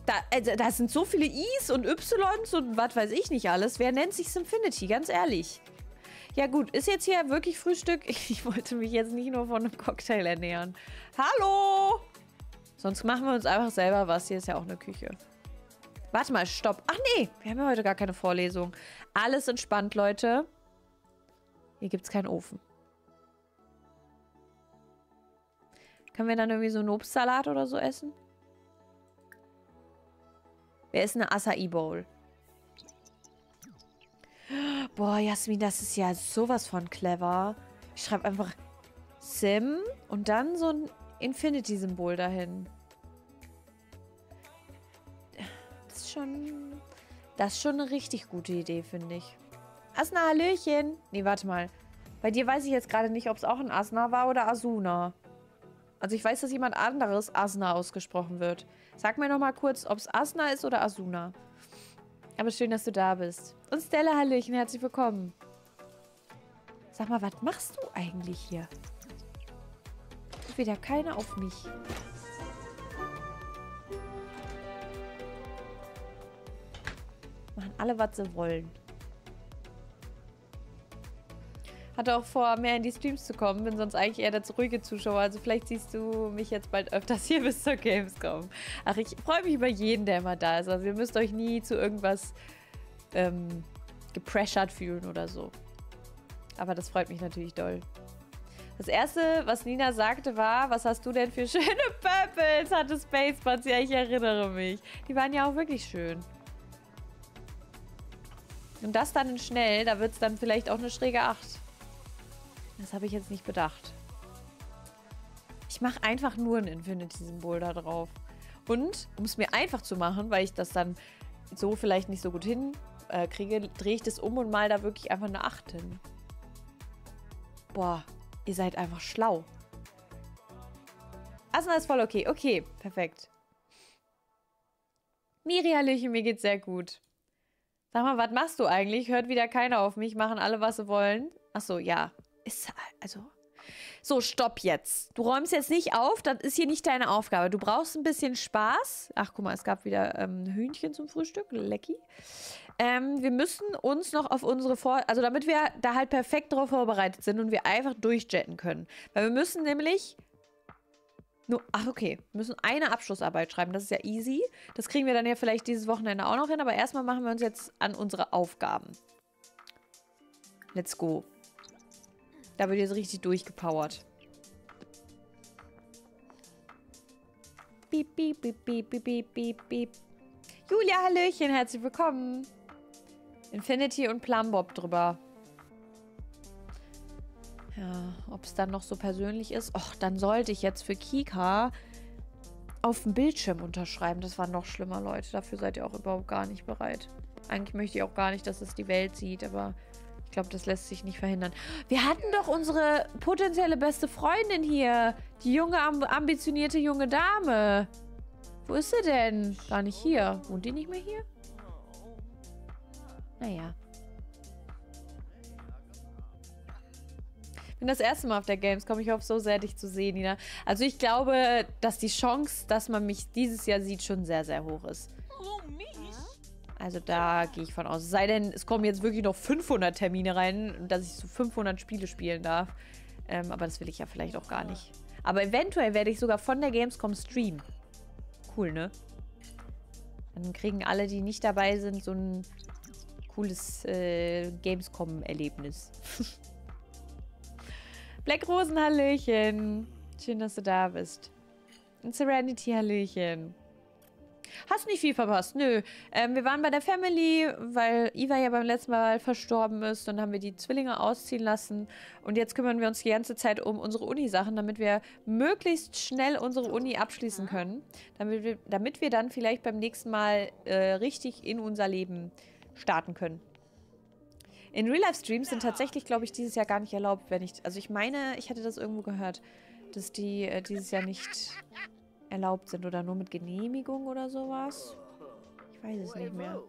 Da, also, da sind so viele I's und Y's und was weiß ich nicht alles. Wer nennt sich Simfinity? Ganz ehrlich. Ja gut, ist jetzt hier wirklich Frühstück? Ich wollte mich jetzt nicht nur von einem Cocktail ernähren. Hallo! Sonst machen wir uns einfach selber was. Hier ist ja auch eine Küche. Warte mal, stopp. Ach nee, wir haben ja heute gar keine Vorlesung. Alles entspannt, Leute. Hier gibt es keinen Ofen. Können wir dann irgendwie so einen Obstsalat oder so essen? Wer ist eine Acai Bowl? Boah, Jasmin, das ist ja sowas von clever. Ich schreibe einfach Sim und dann so ein Infinity-Symbol dahin. Das ist schon... Das ist schon eine richtig gute Idee, finde ich. Asna, Hallöchen. Nee, warte mal. Bei dir weiß ich jetzt gerade nicht, ob es auch ein Asna war oder Asuna. Also ich weiß, dass jemand anderes Asna ausgesprochen wird. Sag mir noch mal kurz, ob es Asna ist oder Asuna. Aber schön, dass du da bist. Und Stella, Hallöchen, herzlich willkommen. Sag mal, was machst du eigentlich hier? Wieder keiner auf mich. Machen alle, was sie wollen. Hatte auch vor, mehr in die Streams zu kommen. Bin sonst eigentlich eher der ruhige Zuschauer. Also vielleicht siehst du mich jetzt bald öfters hier bis zur Gamescom. Ach, ich freue mich über jeden, der immer da ist. Also ihr müsst euch nie zu irgendwas ähm, gepressured fühlen oder so. Aber das freut mich natürlich doll. Das erste, was Nina sagte, war, was hast du denn für schöne Purples? Hatte Spacebuds. Ja, ich erinnere mich. Die waren ja auch wirklich schön. Und das dann in schnell, da wird es dann vielleicht auch eine schräge 8. Das habe ich jetzt nicht bedacht. Ich mache einfach nur ein Infinity-Symbol da drauf. Und, um es mir einfach zu machen, weil ich das dann so vielleicht nicht so gut hinkriege, äh, drehe ich das um und mal da wirklich einfach eine 8 hin. Boah, ihr seid einfach schlau. Asna ist voll okay. Okay, perfekt. Miri, Hallöchen, mir geht's sehr gut. Sag mal, was machst du eigentlich? Hört wieder keiner auf mich, machen alle, was sie wollen. Achso, ja ist also So, stopp jetzt. Du räumst jetzt nicht auf, das ist hier nicht deine Aufgabe. Du brauchst ein bisschen Spaß. Ach, guck mal, es gab wieder ähm, Hühnchen zum Frühstück. Lecki. Ähm, wir müssen uns noch auf unsere Vor... Also damit wir da halt perfekt darauf vorbereitet sind und wir einfach durchjetten können. Weil wir müssen nämlich... Nur, ach, okay. Wir müssen eine Abschlussarbeit schreiben. Das ist ja easy. Das kriegen wir dann ja vielleicht dieses Wochenende auch noch hin. Aber erstmal machen wir uns jetzt an unsere Aufgaben. Let's go. Da wird jetzt richtig durchgepowert. Piep, piep, piep, piep, piep, piep, piep, piep. Julia, Hallöchen, herzlich willkommen. Infinity und Plumbob drüber. Ja, ob es dann noch so persönlich ist. Och, dann sollte ich jetzt für Kika auf dem Bildschirm unterschreiben. Das war noch schlimmer, Leute. Dafür seid ihr auch überhaupt gar nicht bereit. Eigentlich möchte ich auch gar nicht, dass es die Welt sieht, aber ich glaube, das lässt sich nicht verhindern. Wir hatten doch unsere potenzielle beste Freundin hier. Die junge, ambitionierte junge Dame. Wo ist sie denn? Gar nicht hier. Wohnt die nicht mehr hier? Naja. bin das erste Mal auf der Gamescom. Ich hoffe so sehr, dich zu sehen, Nina. Also ich glaube, dass die Chance, dass man mich dieses Jahr sieht, schon sehr, sehr hoch ist. Also da gehe ich von aus. Sei denn, es kommen jetzt wirklich noch 500 Termine rein, dass ich so 500 Spiele spielen darf. Ähm, aber das will ich ja vielleicht auch gar nicht. Aber eventuell werde ich sogar von der Gamescom streamen. Cool, ne? Dann kriegen alle, die nicht dabei sind, so ein cooles äh, Gamescom-Erlebnis. Black Rosen, Hallöchen. Schön, dass du da bist. Und Serenity, Hallöchen. Hast nicht viel verpasst, nö. Ähm, wir waren bei der Family, weil Iva ja beim letzten Mal verstorben ist. Dann haben wir die Zwillinge ausziehen lassen. Und jetzt kümmern wir uns die ganze Zeit um unsere Uni-Sachen, damit wir möglichst schnell unsere Uni abschließen können. Damit wir, damit wir dann vielleicht beim nächsten Mal äh, richtig in unser Leben starten können. In Real-Life-Streams sind tatsächlich, glaube ich, dieses Jahr gar nicht erlaubt, wenn ich... Also ich meine, ich hatte das irgendwo gehört, dass die äh, dieses Jahr nicht erlaubt sind oder nur mit Genehmigung oder sowas. Ich weiß es nicht mehr.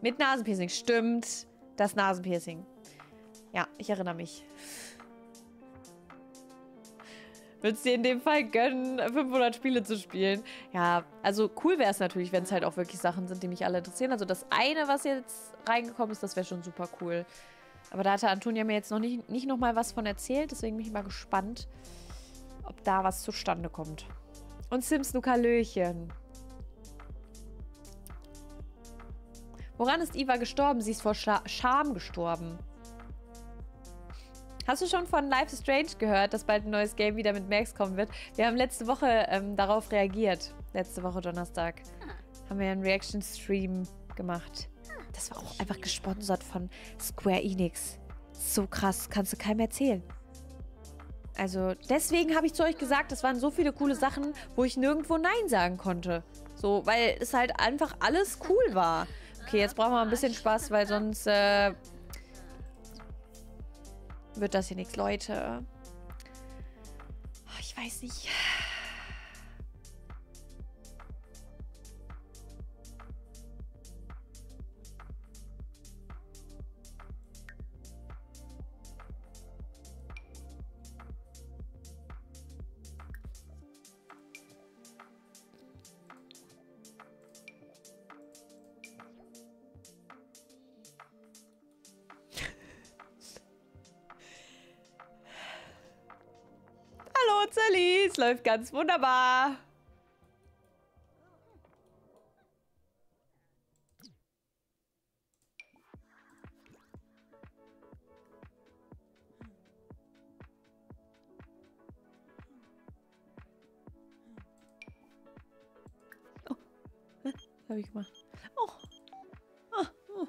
Mit Nasenpiercing, stimmt. Das Nasenpiercing. Ja, ich erinnere mich. Würdest dir in dem Fall gönnen, 500 Spiele zu spielen? Ja, also cool wäre es natürlich, wenn es halt auch wirklich Sachen sind, die mich alle interessieren. Also das eine, was jetzt reingekommen ist, das wäre schon super cool. Aber da hatte Antonia mir jetzt noch nicht, nicht nochmal was von erzählt. Deswegen bin ich mal gespannt, ob da was zustande kommt. Und Sims Nukalöchen. Woran ist Iva gestorben? Sie ist vor Scha Scham gestorben. Hast du schon von Life is Strange gehört, dass bald ein neues Game wieder mit Max kommen wird? Wir haben letzte Woche ähm, darauf reagiert. Letzte Woche Donnerstag. Haben wir einen Reaction-Stream gemacht. Das war auch einfach gesponsert von Square Enix. So krass, kannst du keinem erzählen. Also deswegen habe ich zu euch gesagt, das waren so viele coole Sachen, wo ich nirgendwo Nein sagen konnte. So, weil es halt einfach alles cool war. Okay, jetzt brauchen wir ein bisschen Spaß, weil sonst äh, wird das hier nichts, Leute. Ich weiß nicht. Sally. Es läuft ganz wunderbar. Oh, habe ich gemacht? Oh. oh. oh.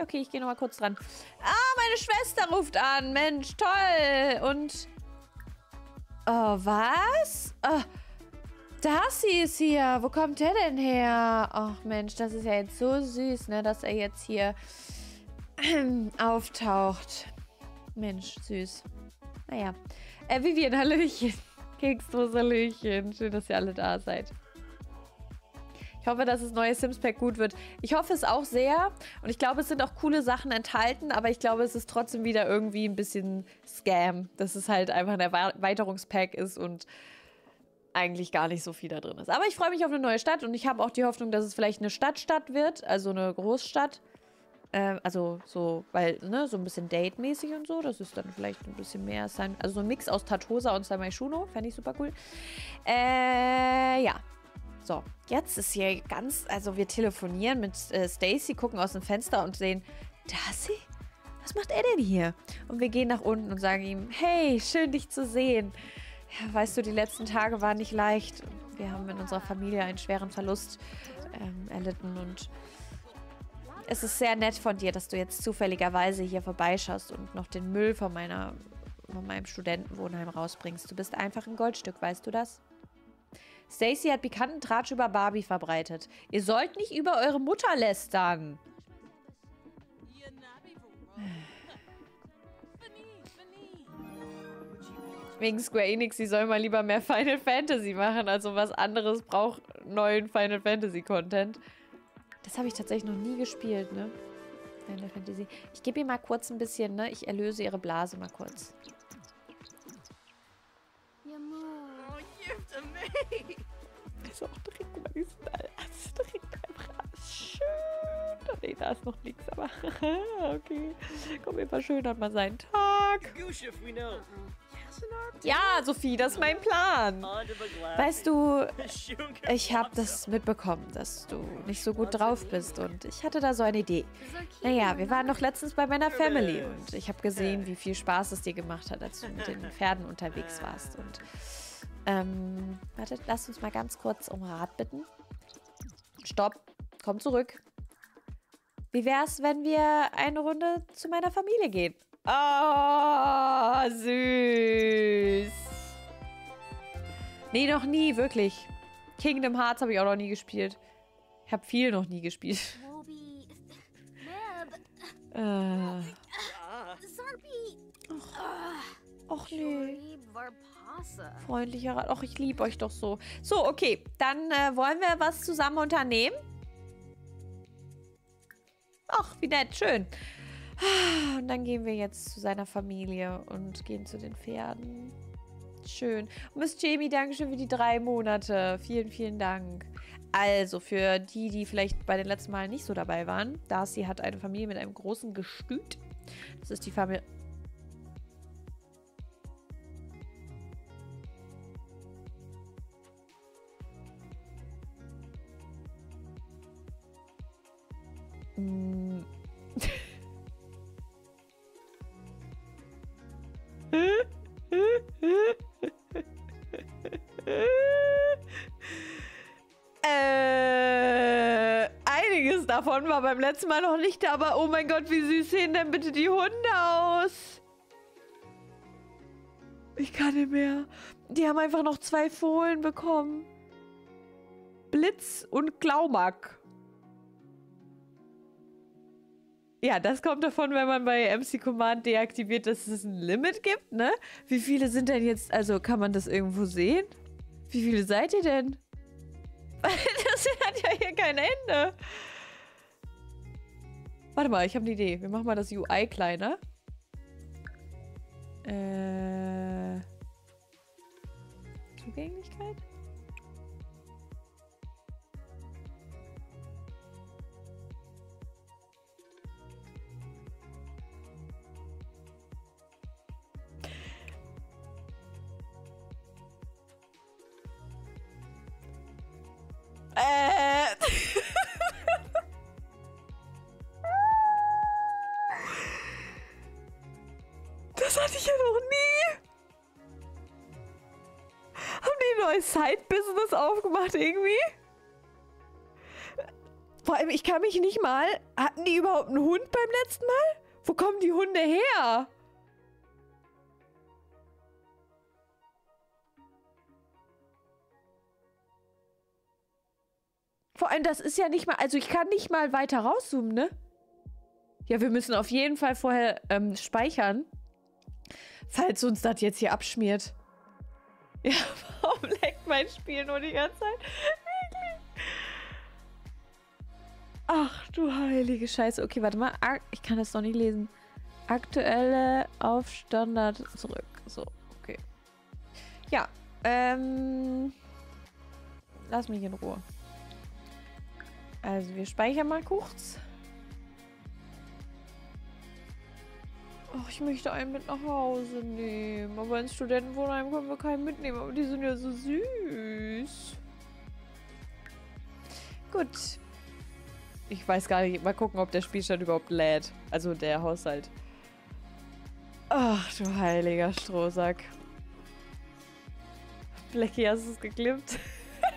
Okay, ich gehe noch mal kurz dran. Ah, meine Schwester ruft an. Mensch, toll. Und Oh, was? Oh, Darcy ist hier. Wo kommt der denn her? Ach Mensch, das ist ja jetzt so süß, ne, dass er jetzt hier auftaucht. Mensch, süß. Naja. Äh, Vivian, Hallöchen. Kekstos, Hallöchen. Schön, dass ihr alle da seid. Ich hoffe, dass das neue Sims Pack gut wird. Ich hoffe es auch sehr. Und ich glaube, es sind auch coole Sachen enthalten, aber ich glaube, es ist trotzdem wieder irgendwie ein bisschen Scam, dass es halt einfach ein Erweiterungspack ist und eigentlich gar nicht so viel da drin ist. Aber ich freue mich auf eine neue Stadt und ich habe auch die Hoffnung, dass es vielleicht eine Stadtstadt wird, also eine Großstadt. Äh, also so, weil, ne, so ein bisschen Date-mäßig und so. Das ist dann vielleicht ein bisschen mehr sein. Also so ein Mix aus Tatosa und Samai Shuno. Fände ich super cool. Äh, ja. So, jetzt ist hier ganz, also wir telefonieren mit äh, Stacy, gucken aus dem Fenster und sehen, Darcy? Was macht er denn hier? Und wir gehen nach unten und sagen ihm, hey, schön dich zu sehen. Ja, weißt du, die letzten Tage waren nicht leicht. Wir haben in unserer Familie einen schweren Verlust ähm, erlitten und es ist sehr nett von dir, dass du jetzt zufälligerweise hier vorbeischaust und noch den Müll von, meiner, von meinem Studentenwohnheim rausbringst. Du bist einfach ein Goldstück, weißt du das? Stacy hat pikanten Tratsch über Barbie verbreitet. Ihr sollt nicht über eure Mutter lästern. Wegen Square Enix, sie soll mal lieber mehr Final Fantasy machen, also was anderes braucht neuen Final Fantasy Content. Das habe ich tatsächlich noch nie gespielt, ne? Final Fantasy. Ich gebe ihr mal kurz ein bisschen, ne? Ich erlöse ihre Blase mal kurz. Das ist auch direkt meist. Das ist direkt einfach schön. Nee, da ist noch nichts, aber okay. Komm, immer schön hat man seinen Tag. Ja, Sophie, das ist mein Plan. Weißt du, ich habe das mitbekommen, dass du nicht so gut drauf bist und ich hatte da so eine Idee. Naja, wir waren noch letztens bei meiner Family und ich habe gesehen, wie viel Spaß es dir gemacht hat, als du mit den Pferden unterwegs warst. Und, ähm, warte, lass uns mal ganz kurz um Rat bitten. Stopp, komm zurück. Wie wär's, wenn wir eine Runde zu meiner Familie gehen? Oh, süß. Nee, noch nie, wirklich. Kingdom Hearts habe ich auch noch nie gespielt. Ich habe viel noch nie gespielt. äh. Och, nee. Freundlicher Rat. Och, ich liebe euch doch so. So, okay. Dann äh, wollen wir was zusammen unternehmen. Ach, wie nett. Schön. Und dann gehen wir jetzt zu seiner Familie und gehen zu den Pferden. Schön. Und Miss Jamie, danke schön für die drei Monate. Vielen, vielen Dank. Also, für die, die vielleicht bei den letzten Malen nicht so dabei waren, Darcy hat eine Familie mit einem großen Gestüt. Das ist die Familie... Mm. äh, einiges davon war beim letzten Mal noch nicht da, aber oh mein Gott, wie süß sehen denn bitte die Hunde aus? Ich kann nicht mehr. Die haben einfach noch zwei Fohlen bekommen. Blitz und Glaumack. Ja, das kommt davon, wenn man bei MC Command deaktiviert, dass es ein Limit gibt, ne? Wie viele sind denn jetzt, also kann man das irgendwo sehen? Wie viele seid ihr denn? das hat ja hier kein Ende. Warte mal, ich habe eine Idee. Wir machen mal das UI kleiner. Äh... Zugänglichkeit? Äh. das hatte ich ja noch nie. Haben die ein neues Side-Business aufgemacht irgendwie? Vor allem, ich kann mich nicht mal... Hatten die überhaupt einen Hund beim letzten Mal? Wo kommen die Hunde her? Vor allem, das ist ja nicht mal... Also ich kann nicht mal weiter rauszoomen, ne? Ja, wir müssen auf jeden Fall vorher ähm, speichern. Falls uns das jetzt hier abschmiert. Ja, warum leckt mein Spiel nur die ganze Zeit? Wirklich? Ach du heilige Scheiße. Okay, warte mal. Ich kann das doch nicht lesen. Aktuelle auf Standard zurück. So, okay. Ja, ähm... Lass mich in Ruhe. Also, wir speichern mal kurz. Ach, ich möchte einen mit nach Hause nehmen. Aber ins Studentenwohnheim können wir keinen mitnehmen. Aber die sind ja so süß. Gut. Ich weiß gar nicht. Mal gucken, ob der Spielstand überhaupt lädt. Also der Haushalt. Ach, du heiliger Strohsack. Blackie, hast du es geklippt?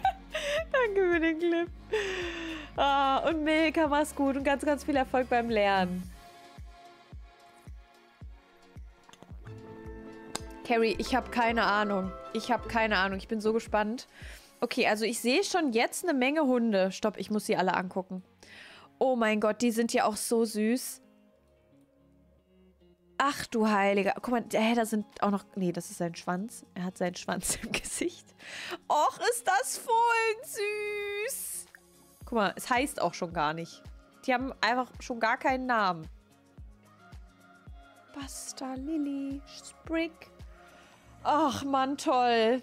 Danke für den Clip. Ah, und Milka, mach's gut und ganz, ganz viel Erfolg beim Lernen. Carrie, ich habe keine Ahnung. Ich habe keine Ahnung. Ich bin so gespannt. Okay, also ich sehe schon jetzt eine Menge Hunde. Stopp, ich muss sie alle angucken. Oh mein Gott, die sind ja auch so süß. Ach du Heiliger. Guck mal, hä, da sind auch noch... Nee, das ist sein Schwanz. Er hat seinen Schwanz im Gesicht. Och, ist das voll süß. Guck mal, es heißt auch schon gar nicht. Die haben einfach schon gar keinen Namen. Basta, Lily, Sprig. Ach, Mann, toll.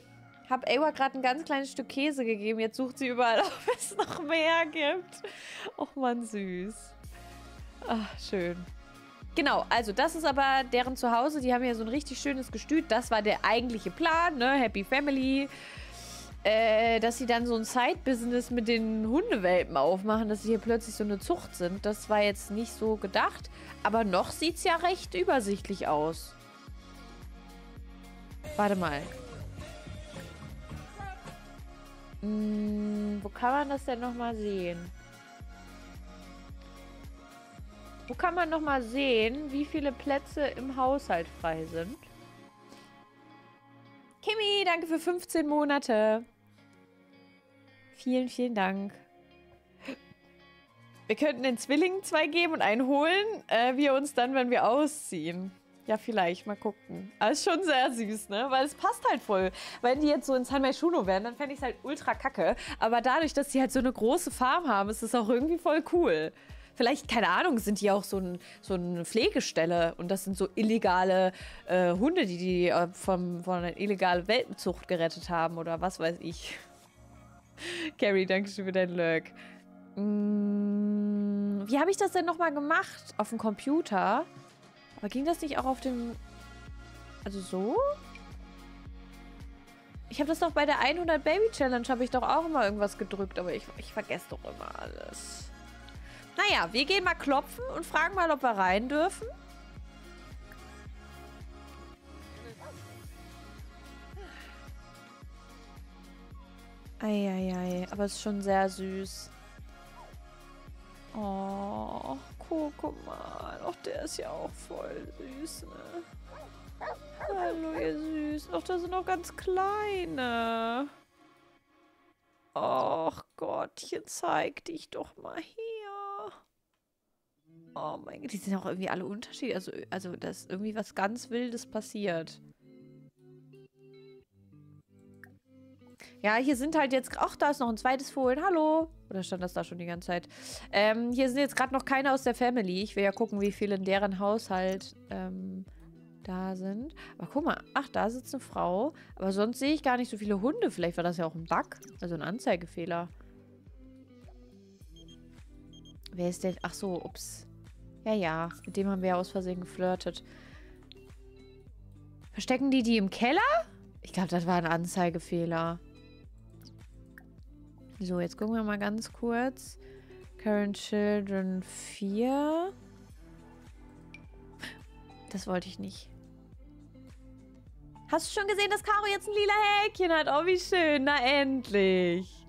Hab Ewa gerade ein ganz kleines Stück Käse gegeben. Jetzt sucht sie überall, ob es noch mehr gibt. Och, Mann, süß. Ach, schön. Genau, also das ist aber deren Zuhause. Die haben ja so ein richtig schönes Gestüt. Das war der eigentliche Plan, ne? Happy Family. Äh, dass sie dann so ein Side-Business mit den Hundewelpen aufmachen, dass sie hier plötzlich so eine Zucht sind. Das war jetzt nicht so gedacht. Aber noch sieht es ja recht übersichtlich aus. Warte mal. Hm, wo kann man das denn nochmal sehen? Wo kann man nochmal sehen, wie viele Plätze im Haushalt frei sind? Kimi, danke für 15 Monate. Vielen, vielen Dank. Wir könnten den Zwillingen zwei geben und einen holen. Äh, wir uns dann, wenn wir ausziehen. Ja, vielleicht. Mal gucken. Aber ist schon sehr süß, ne? Weil es passt halt voll. Wenn die jetzt so in San Maishuno wären, dann fände ich es halt ultra kacke. Aber dadurch, dass die halt so eine große Farm haben, ist es auch irgendwie voll cool. Vielleicht, keine Ahnung, sind die auch so, ein, so eine Pflegestelle und das sind so illegale äh, Hunde, die die äh, vom, von einer illegalen Welpenzucht gerettet haben oder was weiß ich. Carrie, danke schön für deinen Lurk. Hm, wie habe ich das denn nochmal gemacht? Auf dem Computer? Aber ging das nicht auch auf dem... Also so? Ich habe das doch bei der 100 Baby Challenge, habe ich doch auch immer irgendwas gedrückt, aber ich, ich vergesse doch immer alles. Naja, wir gehen mal klopfen und fragen mal, ob wir rein dürfen. Eieiei, aber es ist schon sehr süß. Oh, guck mal. Ach, der ist ja auch voll süß, ne? Hallo, ihr Süßen. Ach, da sind noch ganz kleine. Ach Gottchen, zeig dich doch mal hier. Oh mein Gott, die sind auch irgendwie alle unterschiedlich. Also, also, da ist irgendwie was ganz Wildes passiert. Ja, hier sind halt jetzt... Ach, da ist noch ein zweites Fohlen. Hallo. Oder stand das da schon die ganze Zeit? Ähm, hier sind jetzt gerade noch keine aus der Family. Ich will ja gucken, wie viele in deren Haushalt ähm, da sind. Aber guck mal. Ach, da sitzt eine Frau. Aber sonst sehe ich gar nicht so viele Hunde. Vielleicht war das ja auch ein Bug. Also ein Anzeigefehler. Wer ist denn... Ach so, ups. Ja, ja. Mit dem haben wir ja aus Versehen geflirtet. Verstecken die die im Keller? Ich glaube, das war ein Anzeigefehler. So, jetzt gucken wir mal ganz kurz. Current Children 4. Das wollte ich nicht. Hast du schon gesehen, dass Caro jetzt ein lila Häkchen hat? Oh, wie schön. Na, endlich.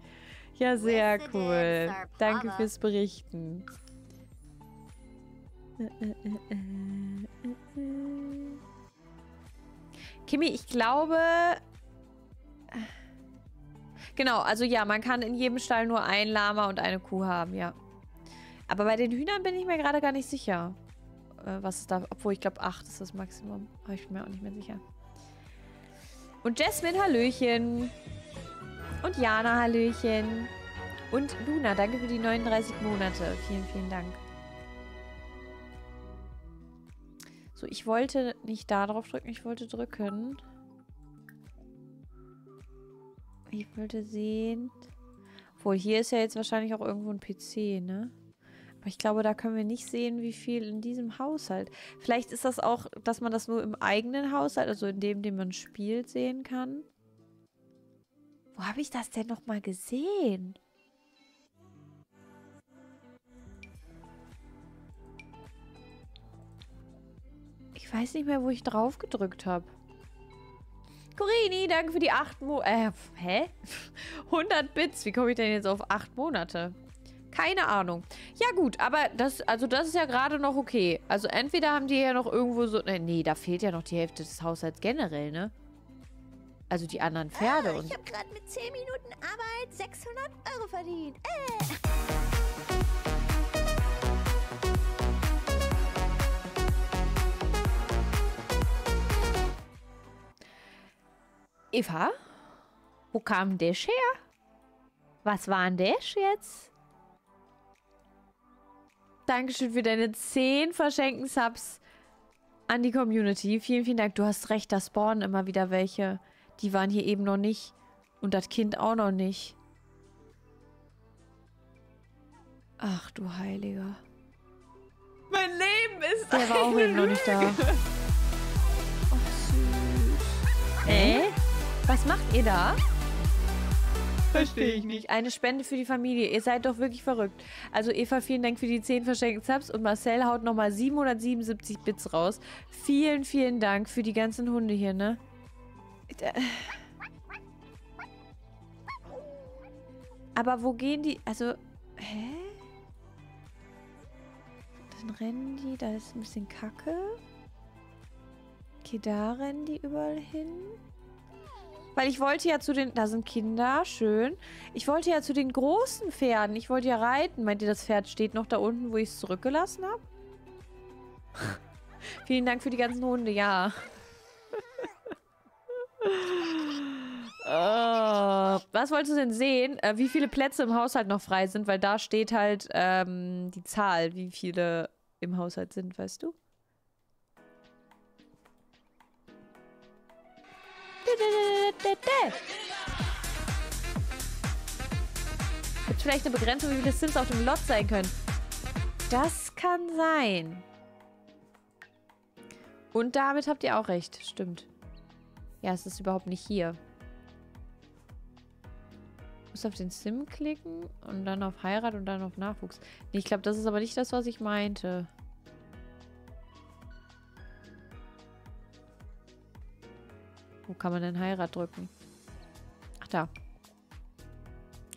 Ja, sehr cool. Danke fürs Berichten. Kimi, ich glaube, Genau, also ja, man kann in jedem Stall nur ein Lama und eine Kuh haben, ja. Aber bei den Hühnern bin ich mir gerade gar nicht sicher, äh, was es da... Obwohl, ich glaube, acht ist das Maximum. Aber ich bin mir auch nicht mehr sicher. Und Jasmine, Hallöchen. Und Jana, Hallöchen. Und Luna, danke für die 39 Monate. Vielen, vielen Dank. So, ich wollte nicht da drauf drücken, ich wollte drücken. Ich wollte sehen. Obwohl, hier ist ja jetzt wahrscheinlich auch irgendwo ein PC, ne? Aber ich glaube, da können wir nicht sehen, wie viel in diesem Haushalt. Vielleicht ist das auch, dass man das nur im eigenen Haushalt, also in dem, den man spielt, sehen kann. Wo habe ich das denn nochmal gesehen? Ich weiß nicht mehr, wo ich drauf gedrückt habe. Corini, danke für die 8 Monate. Äh, hä? 100 Bits. Wie komme ich denn jetzt auf 8 Monate? Keine Ahnung. Ja gut, aber das, also das ist ja gerade noch okay. Also entweder haben die ja noch irgendwo so... Ne, nee, da fehlt ja noch die Hälfte des Haushalts generell, ne? Also die anderen Pferde ah, und... Ich habe gerade mit 10 Minuten Arbeit 600 Euro verdient. Äh. Eva? Wo kam Dash her? Was war ein Dash jetzt? Dankeschön für deine 10 verschenkten Subs an die Community. Vielen, vielen Dank. Du hast recht, da spawnen immer wieder welche. Die waren hier eben noch nicht. Und das Kind auch noch nicht. Ach du Heiliger. Mein Leben ist Der war auch eben noch nicht da. Oh, süß. Hä? Was macht ihr da? Verstehe ich nicht. Eine Spende für die Familie. Ihr seid doch wirklich verrückt. Also Eva, vielen Dank für die 10 verschenkten Subs und Marcel haut nochmal 777 Bits raus. Vielen, vielen Dank für die ganzen Hunde hier, ne? Aber wo gehen die? Also, hä? Dann rennen die, da ist ein bisschen Kacke. Okay, da rennen die überall hin. Weil ich wollte ja zu den... Da sind Kinder, schön. Ich wollte ja zu den großen Pferden. Ich wollte ja reiten. Meint ihr, das Pferd steht noch da unten, wo ich es zurückgelassen habe? Vielen Dank für die ganzen Hunde, ja. oh, was wolltest du denn sehen? Äh, wie viele Plätze im Haushalt noch frei sind? Weil da steht halt ähm, die Zahl, wie viele im Haushalt sind, weißt du? Gibt vielleicht eine Begrenzung, wie viele Sims auf dem Lot sein können? Das kann sein. Und damit habt ihr auch recht. Stimmt. Ja, es ist überhaupt nicht hier. Ich muss auf den Sim klicken und dann auf Heirat und dann auf Nachwuchs. Nee, ich glaube, das ist aber nicht das, was ich meinte. Wo kann man denn Heirat drücken? Ach, da.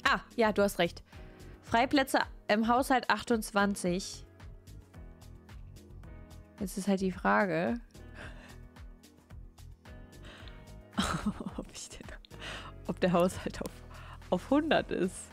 Ah, ja, du hast recht. Freiplätze im Haushalt 28. Jetzt ist halt die Frage, ob, ich den, ob der Haushalt auf, auf 100 ist.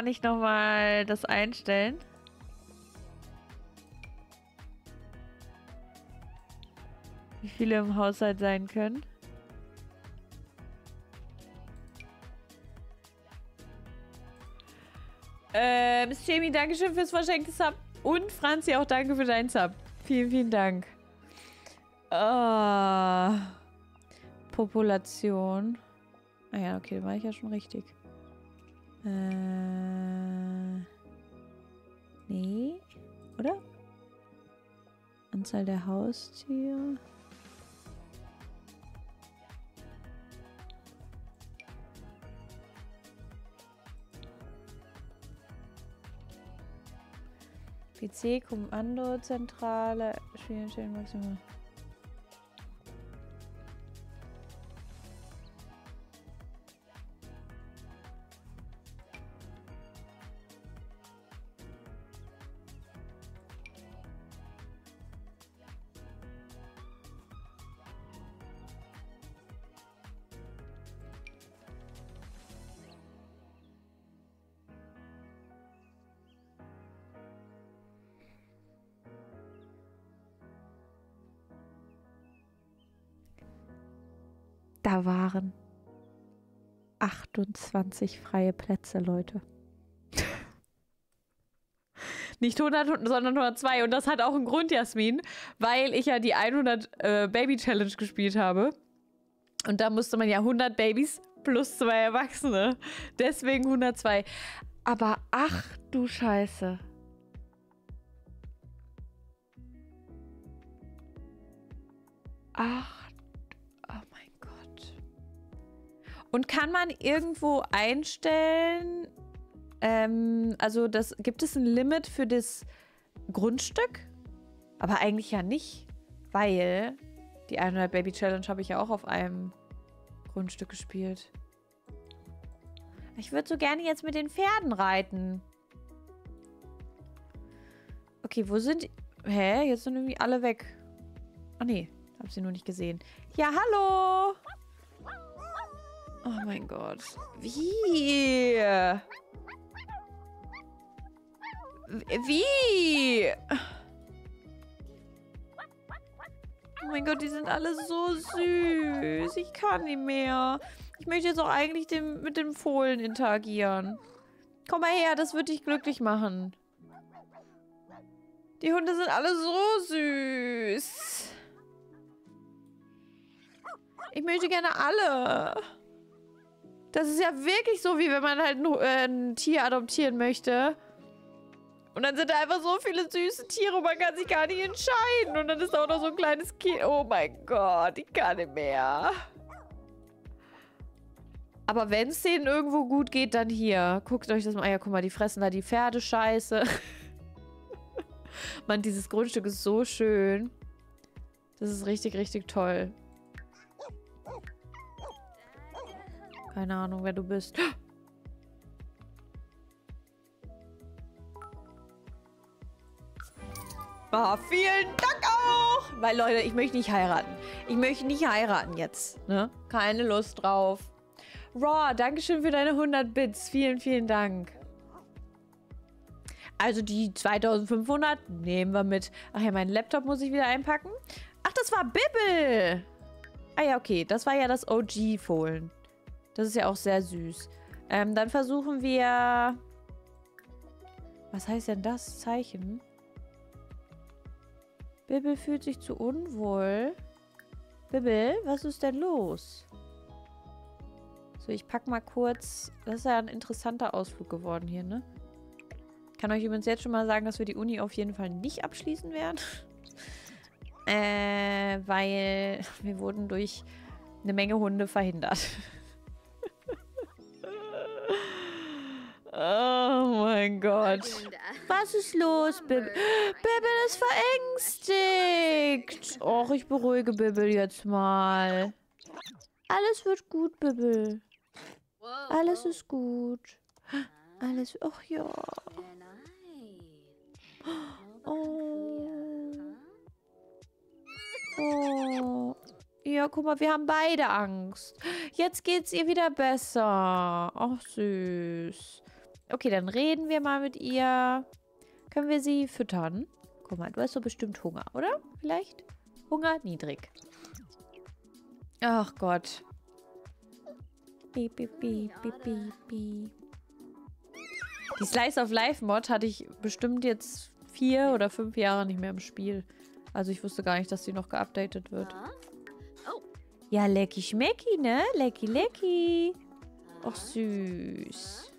Kann ich nochmal das einstellen? Wie viele im Haushalt sein können? Äh, Miss Jamie, Dankeschön fürs verschenkte Sub. Und Franzi, auch danke für deinen Sub. Vielen, vielen Dank. Uh, Population. Ah ja, okay, da war ich ja schon richtig. Äh, Anzahl der Haustiere. PC, Kommandozentrale, stellen, maximal. 28 freie Plätze, Leute. Nicht 100, sondern 102. Und das hat auch einen Grund, Jasmin, weil ich ja die 100 äh, Baby Challenge gespielt habe. Und da musste man ja 100 Babys plus zwei Erwachsene. Deswegen 102. Aber ach du Scheiße. Ach, Und kann man irgendwo einstellen, ähm, also das, gibt es ein Limit für das Grundstück? Aber eigentlich ja nicht, weil die 100 Baby Challenge habe ich ja auch auf einem Grundstück gespielt. Ich würde so gerne jetzt mit den Pferden reiten. Okay, wo sind... Hä? Jetzt sind irgendwie alle weg. Ah, nee. Hab sie nur nicht gesehen. Ja, hallo! Oh mein Gott. Wie? Wie? Oh mein Gott, die sind alle so süß. Ich kann nicht mehr. Ich möchte jetzt auch eigentlich dem, mit dem Fohlen interagieren. Komm mal her, das wird dich glücklich machen. Die Hunde sind alle so süß. Ich möchte gerne alle. Das ist ja wirklich so, wie wenn man halt ein, äh, ein Tier adoptieren möchte. Und dann sind da einfach so viele süße Tiere und man kann sich gar nicht entscheiden. Und dann ist da auch noch so ein kleines Kind. Oh mein Gott, ich kann nicht mehr. Aber wenn es denen irgendwo gut geht, dann hier. Guckt euch das mal. Ja, guck mal, die fressen da die Pferdescheiße. Mann, dieses Grundstück ist so schön. Das ist richtig, richtig toll. Keine Ahnung, wer du bist. Oh, vielen Dank auch! Weil, Leute, ich möchte nicht heiraten. Ich möchte nicht heiraten jetzt. Ne? Keine Lust drauf. Raw, Dankeschön für deine 100 Bits. Vielen, vielen Dank. Also die 2500 nehmen wir mit. Ach ja, meinen Laptop muss ich wieder einpacken. Ach, das war Bibbel. Ah ja, okay. Das war ja das OG-Fohlen. Das ist ja auch sehr süß. Ähm, dann versuchen wir... Was heißt denn das Zeichen? Bibbel fühlt sich zu unwohl. Bibbel, was ist denn los? So, ich pack mal kurz... Das ist ja ein interessanter Ausflug geworden hier, ne? Ich kann euch übrigens jetzt schon mal sagen, dass wir die Uni auf jeden Fall nicht abschließen werden. äh, weil wir wurden durch eine Menge Hunde verhindert. Oh mein Gott. Was ist los, Bibbel? Bibbel ist verängstigt. Och, ich beruhige Bibbel jetzt mal. Alles wird gut, Bibbel. Alles ist gut. Alles, ach ja. Oh. Oh. Ja, guck mal, wir haben beide Angst. Jetzt geht's ihr wieder besser. Ach, süß. Okay, dann reden wir mal mit ihr. Können wir sie füttern? Guck mal, du hast so bestimmt Hunger, oder? Vielleicht? Hunger niedrig. Ach Gott. Beep, beep, beep, beep, beep, beep. Die Slice of Life Mod hatte ich bestimmt jetzt vier oder fünf Jahre nicht mehr im Spiel. Also ich wusste gar nicht, dass sie noch geupdatet wird. Oh. Ja, lecky schmecky, ne? Lecky, lecky. Ach, süß.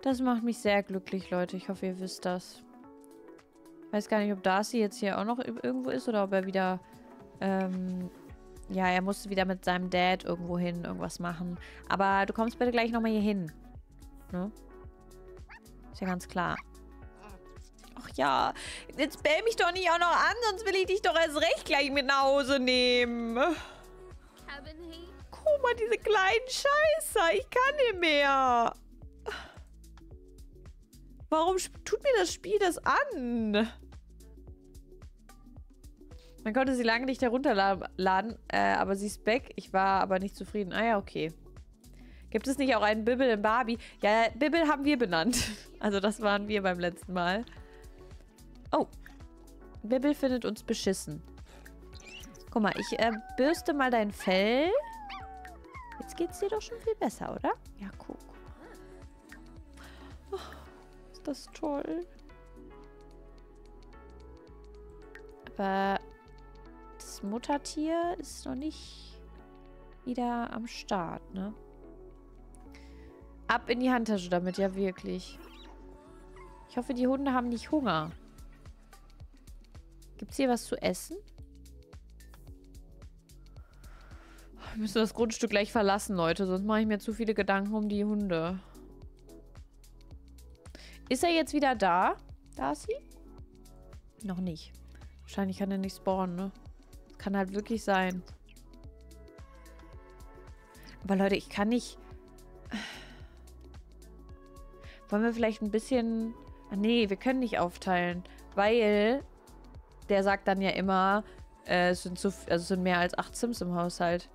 Das macht mich sehr glücklich, Leute. Ich hoffe, ihr wisst das. Weiß gar nicht, ob Darcy jetzt hier auch noch irgendwo ist oder ob er wieder... Ähm, ja, er musste wieder mit seinem Dad irgendwo hin irgendwas machen. Aber du kommst bitte gleich nochmal hier hin. Ne? Ist ja ganz klar. Ach ja, jetzt bell mich doch nicht auch noch an, sonst will ich dich doch erst recht gleich mit nach Hause nehmen. Guck mal, diese kleinen Scheißer. Ich kann nicht mehr. Warum tut mir das Spiel das an? Man konnte sie lange nicht herunterladen, äh, aber sie ist back. Ich war aber nicht zufrieden. Ah ja, okay. Gibt es nicht auch einen Bibbel in Barbie? Ja, Bibbel haben wir benannt. Also das waren wir beim letzten Mal. Oh. Bibbel findet uns beschissen. Guck mal, ich äh, bürste mal dein Fell. Jetzt geht's dir doch schon viel besser, oder? Ja, guck. Oh, ist das toll. Aber das Muttertier ist noch nicht wieder am Start, ne? Ab in die Handtasche damit, ja wirklich. Ich hoffe, die Hunde haben nicht Hunger. Gibt's hier was zu essen? Wir müssen das Grundstück gleich verlassen, Leute. Sonst mache ich mir zu viele Gedanken um die Hunde. Ist er jetzt wieder da? Da ist sie? Noch nicht. Wahrscheinlich kann er nicht spawnen, ne? Kann halt wirklich sein. Aber Leute, ich kann nicht... Wollen wir vielleicht ein bisschen... Ah, nee, wir können nicht aufteilen. Weil der sagt dann ja immer, äh, es, sind so, also es sind mehr als acht Sims im Haushalt.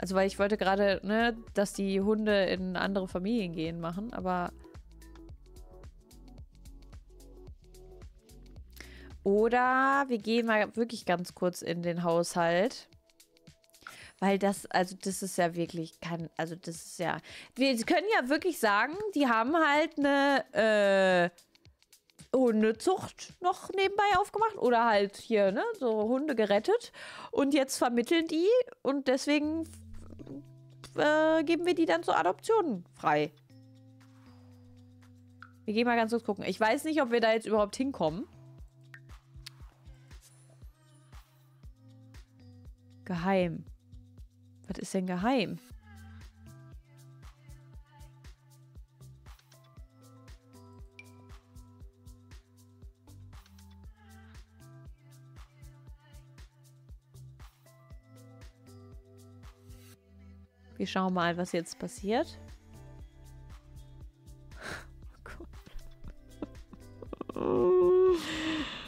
Also, weil ich wollte gerade, ne, dass die Hunde in andere Familien gehen machen, aber... Oder wir gehen mal wirklich ganz kurz in den Haushalt. Weil das, also das ist ja wirklich kein, also das ist ja... Wir können ja wirklich sagen, die haben halt eine, äh, Hundezucht noch nebenbei aufgemacht oder halt hier, ne, so Hunde gerettet und jetzt vermitteln die und deswegen äh, geben wir die dann zur Adoption frei. Wir gehen mal ganz kurz gucken. Ich weiß nicht, ob wir da jetzt überhaupt hinkommen. Geheim. Was ist denn geheim? Wir schauen mal, was jetzt passiert. Oh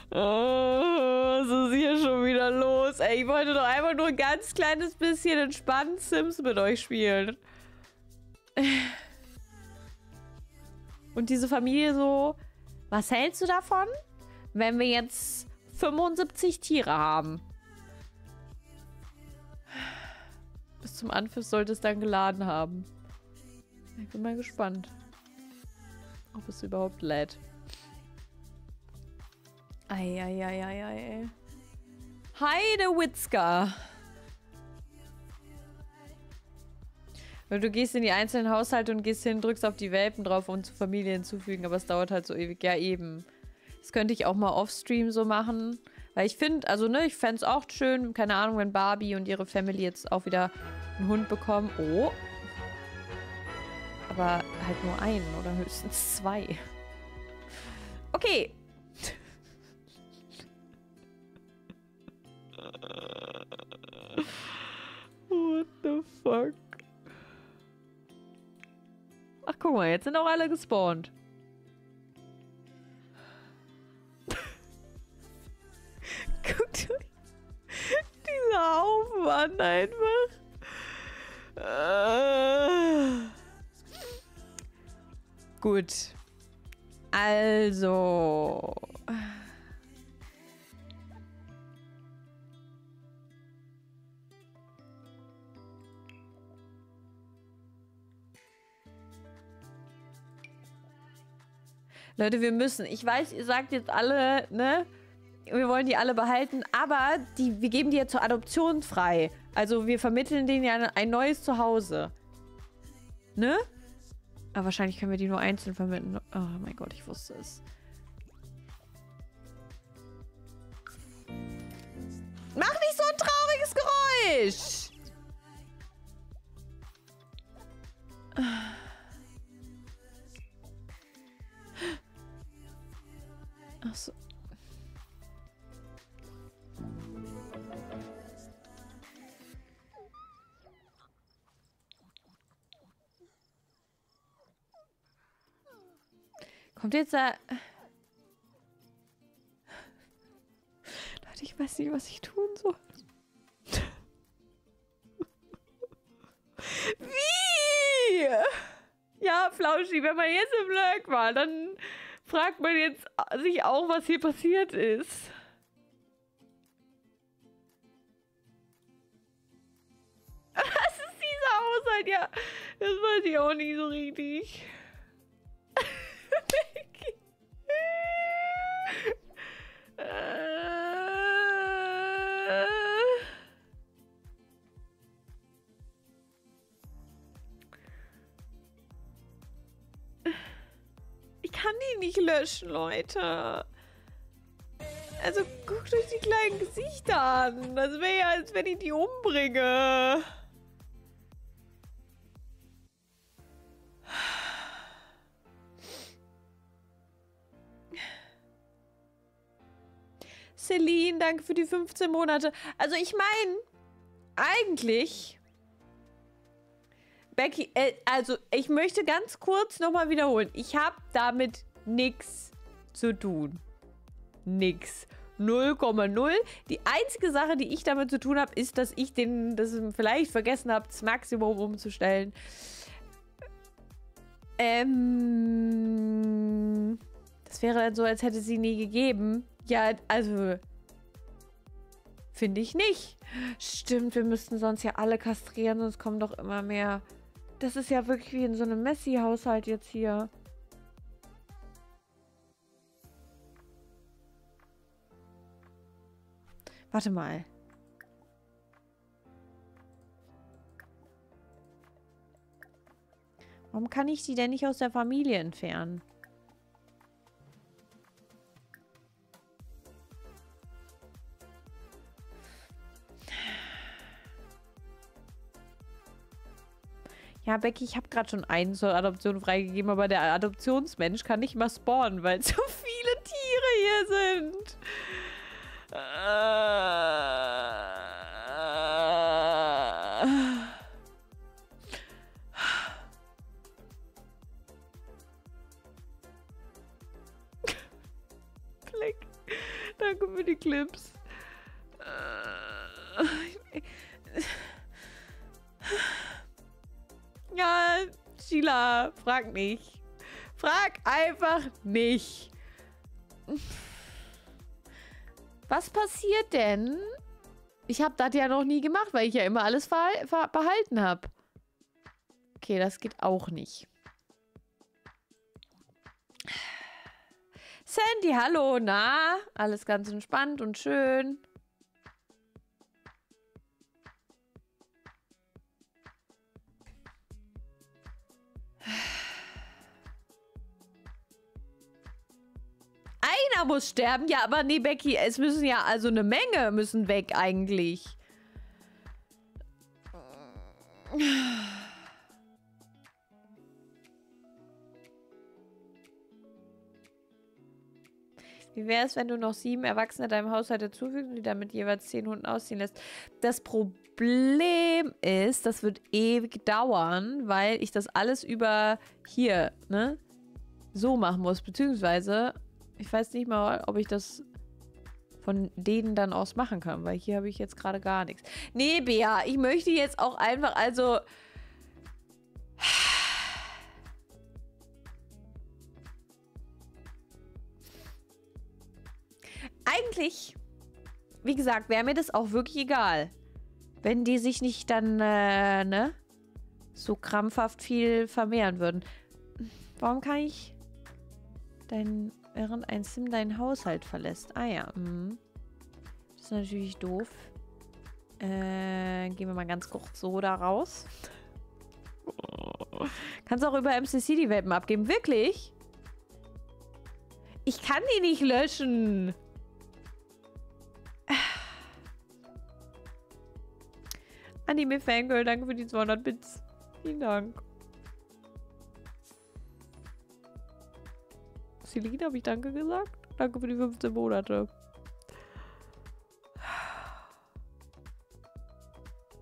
was ist hier schon wieder los? Ey, ich wollte doch einfach nur ein ganz kleines bisschen entspannt Sims mit euch spielen. Und diese Familie so, was hältst du davon, wenn wir jetzt 75 Tiere haben? Bis zum Anpfiff sollte es dann geladen haben. Ich bin mal gespannt. Ob es überhaupt lädt. Eieieiei. Heidewitzka. Du gehst in die einzelnen Haushalte und gehst hin, drückst auf die Welpen drauf, um zur Familie hinzufügen, aber es dauert halt so ewig. Ja, eben. Das könnte ich auch mal offstream so machen. Weil ich finde, also ne, ich fände es auch schön, keine Ahnung, wenn Barbie und ihre Family jetzt auch wieder einen Hund bekommen. Oh. Aber halt nur einen oder höchstens zwei. Okay. What the fuck? Ach, guck mal, jetzt sind auch alle gespawnt. Aufwand einfach. Äh. Gut. Also. Leute, wir müssen. Ich weiß, ihr sagt jetzt alle, ne? wir wollen die alle behalten, aber die, wir geben die ja zur Adoption frei. Also wir vermitteln denen ja ein neues Zuhause. Ne? Aber wahrscheinlich können wir die nur einzeln vermitteln. Oh mein Gott, ich wusste es. Mach nicht so ein trauriges Geräusch! ganze... Leute, ich weiß nicht, was ich tun soll. Wie? Ja, Flauschi, wenn man jetzt im Blöck war, dann fragt man jetzt sich auch, was hier passiert ist. Was ist dieser Haushalt? Ja, das weiß ich auch nicht so richtig. Löschen, Leute. Also guckt euch die kleinen Gesichter an. Das wäre ja, als wenn ich die umbringe. Celine, danke für die 15 Monate. Also ich meine, eigentlich... Becky, äh, also ich möchte ganz kurz nochmal wiederholen. Ich habe damit nichts zu tun. Nix. 0,0. Die einzige Sache, die ich damit zu tun habe, ist, dass ich den, das vielleicht vergessen habe, das Maximum umzustellen. Ähm, das wäre dann so, als hätte sie nie gegeben. Ja, also finde ich nicht. Stimmt, wir müssten sonst ja alle kastrieren, sonst kommen doch immer mehr. Das ist ja wirklich wie in so einem Messi-Haushalt jetzt hier. Warte mal. Warum kann ich die denn nicht aus der Familie entfernen? Ja, Becky, ich habe gerade schon einen zur Adoption freigegeben, aber der Adoptionsmensch kann nicht mal spawnen, weil so viele Tiere hier sind. Frag nicht. Frag einfach nicht. Was passiert denn? Ich habe das ja noch nie gemacht, weil ich ja immer alles behalten habe. Okay, das geht auch nicht. Sandy, hallo, na? Alles ganz entspannt und schön. Einer muss sterben. Ja, aber nee, Becky, es müssen ja also eine Menge müssen weg eigentlich. Wie wäre es, wenn du noch sieben Erwachsene deinem Haushalt dazufügst und die damit jeweils zehn Hunden ausziehen lässt? Das Problem ist, das wird ewig dauern, weil ich das alles über hier, ne, so machen muss. Beziehungsweise ich weiß nicht mal, ob ich das von denen dann aus machen kann, weil hier habe ich jetzt gerade gar nichts. Nee, Bea, ich möchte jetzt auch einfach, also... Eigentlich, wie gesagt, wäre mir das auch wirklich egal. Wenn die sich nicht dann, äh, ne? So krampfhaft viel vermehren würden. Warum kann ich dein während ein Sim deinen Haushalt verlässt. Ah ja, mh. Das ist natürlich doof. Äh, gehen wir mal ganz kurz so da raus. Kannst auch über MCC die Welpen abgeben. Wirklich? Ich kann die nicht löschen. Anime Fangirl, danke für die 200 Bits. Vielen Dank. Celine, habe ich Danke gesagt? Danke für die 15 Monate.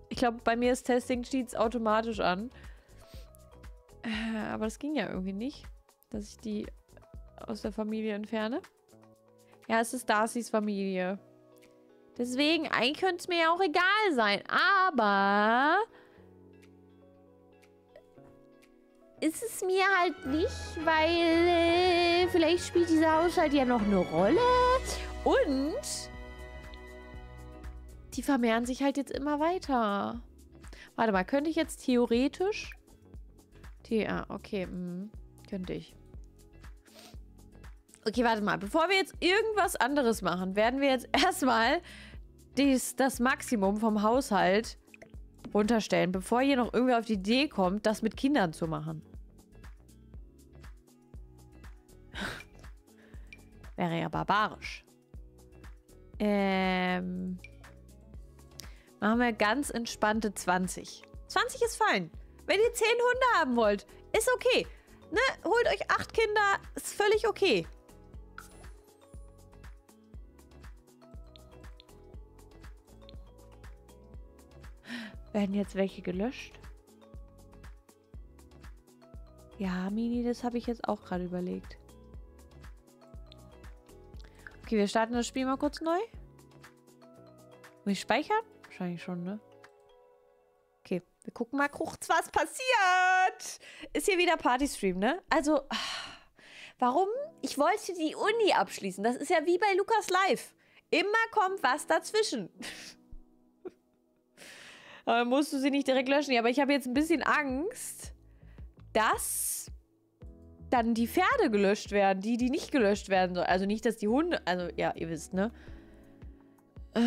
Ich glaube, bei mir ist Testing Cheats automatisch an. Äh, aber das ging ja irgendwie nicht, dass ich die aus der Familie entferne. Ja, es ist Darcys Familie. Deswegen, eigentlich könnte es mir ja auch egal sein. Aber ist es mir halt nicht, weil äh, vielleicht spielt dieser Haushalt ja noch eine Rolle. Und die vermehren sich halt jetzt immer weiter. Warte mal, könnte ich jetzt theoretisch... The ah, okay, mhm. könnte ich. Okay, warte mal. Bevor wir jetzt irgendwas anderes machen, werden wir jetzt erstmal dies, das Maximum vom Haushalt runterstellen, bevor hier noch irgendwer auf die Idee kommt, das mit Kindern zu machen. Wäre ja barbarisch. Ähm. Machen wir ganz entspannte 20. 20 ist fein. Wenn ihr 10 Hunde haben wollt, ist okay. Ne? Holt euch 8 Kinder, ist völlig okay. Werden jetzt welche gelöscht? Ja, Mini, das habe ich jetzt auch gerade überlegt. Okay, wir starten das Spiel mal kurz neu. Muss ich speichern? Wahrscheinlich schon, ne? Okay, wir gucken mal kurz, was passiert. Ist hier wieder Partystream, ne? Also, warum? Ich wollte die Uni abschließen. Das ist ja wie bei Lukas Live. Immer kommt was dazwischen. Aber musst du sie nicht direkt löschen. Ja, aber ich habe jetzt ein bisschen Angst, dass dann die Pferde gelöscht werden, die, die nicht gelöscht werden sollen. Also nicht, dass die Hunde, also ja, ihr wisst, ne? Äh,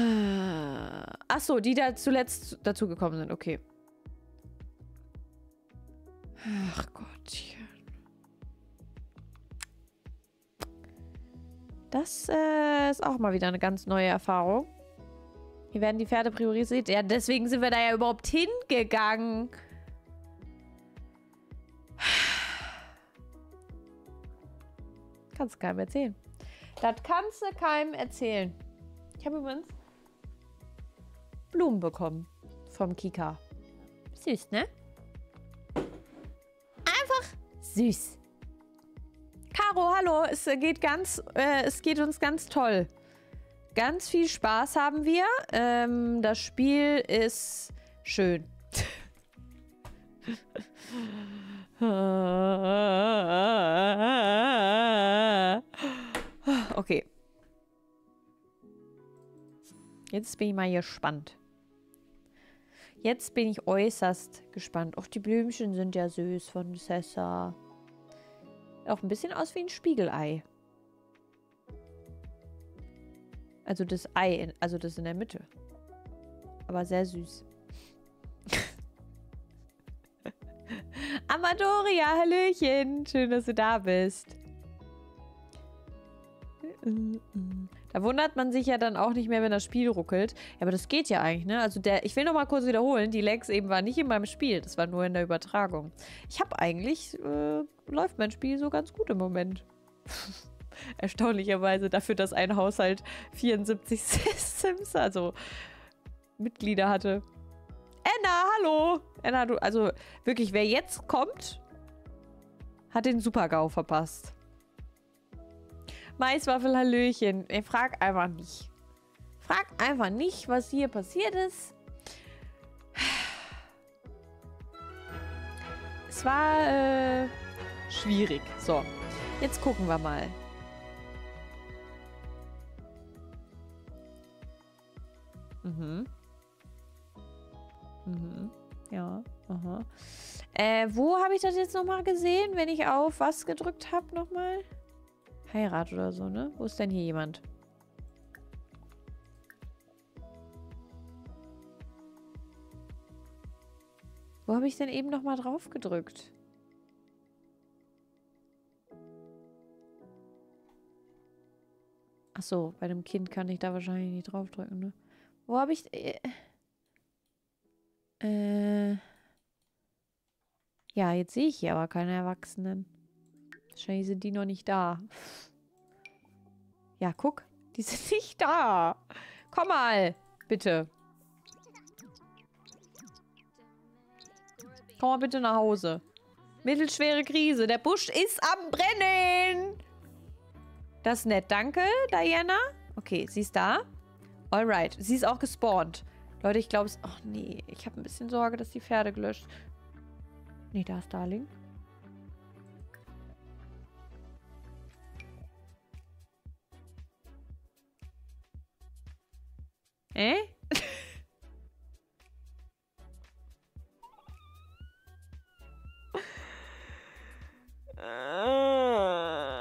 achso, die da zuletzt dazugekommen sind, okay. Ach Gottchen. Das äh, ist auch mal wieder eine ganz neue Erfahrung. Hier werden die Pferde priorisiert. Ja, deswegen sind wir da ja überhaupt hingegangen. Kannst du keinem erzählen. Das kannst du keinem erzählen. Ich habe übrigens Blumen bekommen vom Kika. Süß, ne? Einfach süß. Caro, hallo. Es geht ganz, äh, es geht uns ganz toll. Ganz viel Spaß haben wir. Ähm, das Spiel ist schön. okay. Jetzt bin ich mal gespannt. Jetzt bin ich äußerst gespannt. Auch die Blümchen sind ja süß von Sessa. Auch ein bisschen aus wie ein Spiegelei. Also das Ei, in, also das in der Mitte. Aber sehr süß. Amadoria, Hallöchen. Schön, dass du da bist. Da wundert man sich ja dann auch nicht mehr, wenn das Spiel ruckelt. Ja, aber das geht ja eigentlich, ne? Also der, ich will noch mal kurz wiederholen, die Lags eben waren nicht in meinem Spiel, das war nur in der Übertragung. Ich habe eigentlich, äh, läuft mein Spiel so ganz gut im Moment. Erstaunlicherweise dafür, dass ein Haushalt 74 Sims, also Mitglieder hatte. Enna, hallo! Enna, du, also wirklich, wer jetzt kommt, hat den Super-GAU verpasst. Maiswaffel, Hallöchen. Ich frag einfach nicht. Frag einfach nicht, was hier passiert ist. Es war äh, schwierig. So, jetzt gucken wir mal. Mhm. Mhm. Ja. Aha. Äh, wo habe ich das jetzt nochmal gesehen, wenn ich auf was gedrückt habe nochmal? Heirat oder so, ne? Wo ist denn hier jemand? Wo habe ich denn eben nochmal drauf gedrückt? Ach bei dem Kind kann ich da wahrscheinlich nicht draufdrücken, ne? Wo habe ich... Äh, äh, ja, jetzt sehe ich hier aber keine Erwachsenen. Wahrscheinlich sind die noch nicht da. Ja, guck. Die sind nicht da. Komm mal, bitte. Komm mal bitte nach Hause. Mittelschwere Krise. Der Busch ist am Brennen. Das ist nett. Danke, Diana. Okay, sie ist da. Alright. Sie ist auch gespawnt. Leute, ich glaube es... Ach nee, ich habe ein bisschen Sorge, dass die Pferde gelöscht... Nee, da ist Darling. Äh? ah.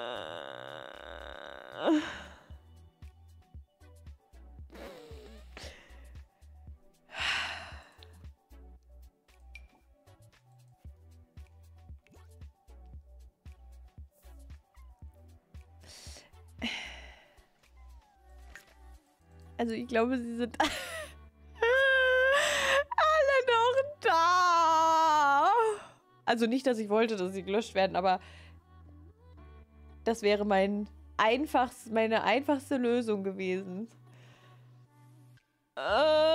Also ich glaube, sie sind alle noch da. Also nicht, dass ich wollte, dass sie gelöscht werden, aber das wäre mein einfachst, meine einfachste Lösung gewesen. Äh.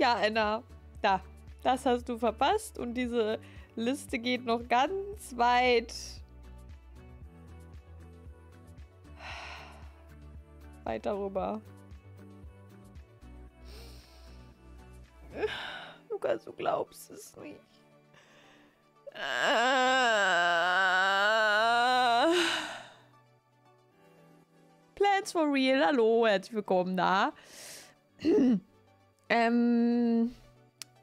Ja, Anna, da, das hast du verpasst und diese Liste geht noch ganz weit weiter rüber. Lukas, du glaubst es nicht. Plans for Real, hallo, herzlich willkommen da. Ähm,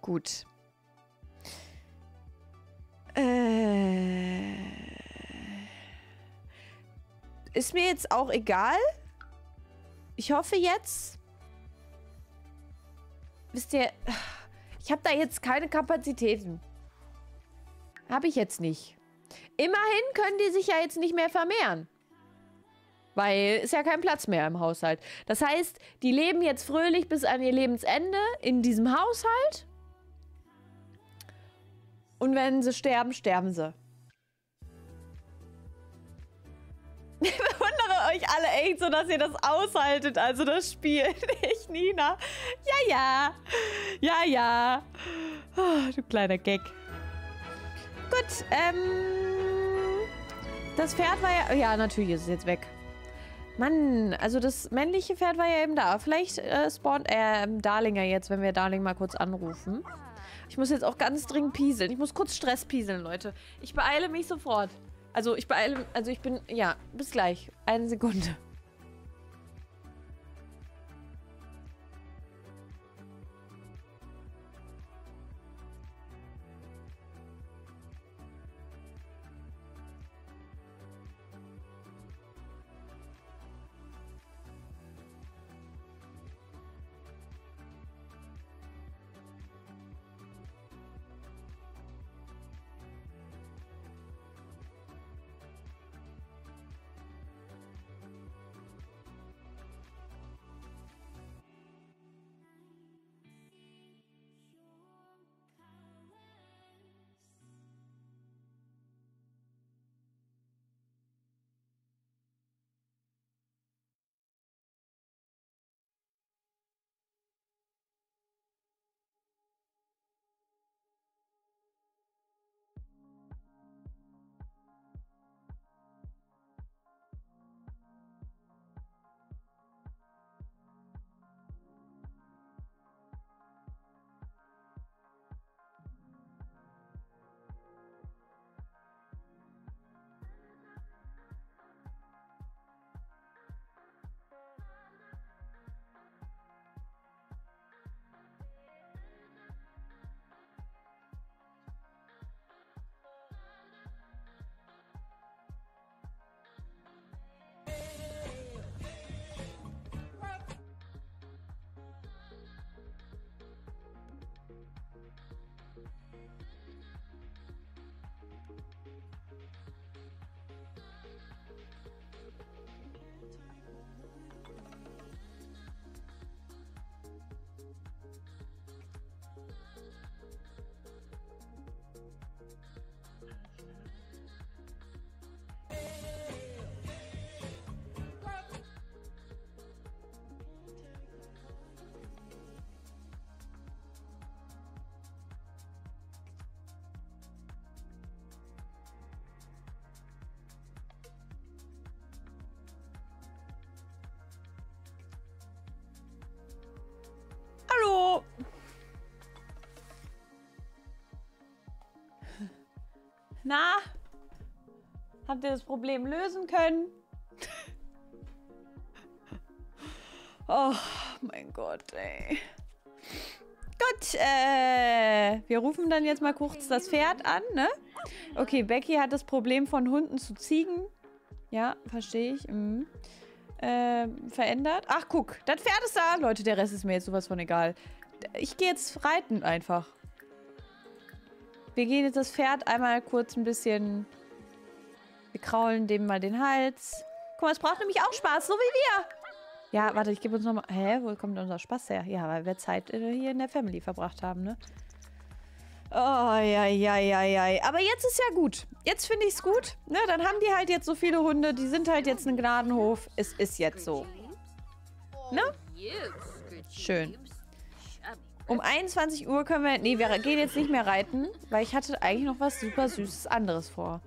gut. Äh, ist mir jetzt auch egal. Ich hoffe jetzt. Wisst ihr, ich habe da jetzt keine Kapazitäten. Habe ich jetzt nicht. Immerhin können die sich ja jetzt nicht mehr vermehren. Weil ist ja kein Platz mehr im Haushalt. Das heißt, die leben jetzt fröhlich bis an ihr Lebensende in diesem Haushalt. Und wenn sie sterben, sterben sie. Ich bewundere euch alle echt so, dass ihr das aushaltet, also das Spiel. Nicht, Nina? Ja, ja. Ja, ja. Oh, du kleiner Gag. Gut, ähm... Das Pferd war ja... Ja, natürlich ist es jetzt weg. Mann, also das männliche Pferd war ja eben da. Vielleicht äh, spawnt er äh, Darlinger jetzt, wenn wir Darling mal kurz anrufen. Ich muss jetzt auch ganz dringend pieseln. Ich muss kurz Stress pieseln, Leute. Ich beeile mich sofort. Also ich beeile, also ich bin, ja, bis gleich. Eine Sekunde. Na? Habt ihr das Problem lösen können? oh, mein Gott, ey. Gut, äh, wir rufen dann jetzt mal kurz das Pferd an, ne? Okay, Becky hat das Problem von Hunden zu Ziegen. Ja, verstehe ich. Mhm. ähm, verändert. Ach, guck, das Pferd ist da. Leute, der Rest ist mir jetzt sowas von egal. Ich gehe jetzt reiten einfach. Wir gehen jetzt das Pferd einmal kurz ein bisschen... Wir kraulen dem mal den Hals. Guck mal, es braucht nämlich auch Spaß, so wie wir. Ja, warte, ich gebe uns nochmal... Hä, wo kommt unser Spaß her? Ja, weil wir Zeit äh, hier in der Family verbracht haben, ne? Oh, ja, ja, ja, ja. Aber jetzt ist ja gut. Jetzt finde ich es gut. Ne, dann haben die halt jetzt so viele Hunde. Die sind halt jetzt ein Gnadenhof. Es ist jetzt so. Ne? Schön. Um 21 Uhr können wir... Nee, wir gehen jetzt nicht mehr reiten, weil ich hatte eigentlich noch was super Süßes anderes vor.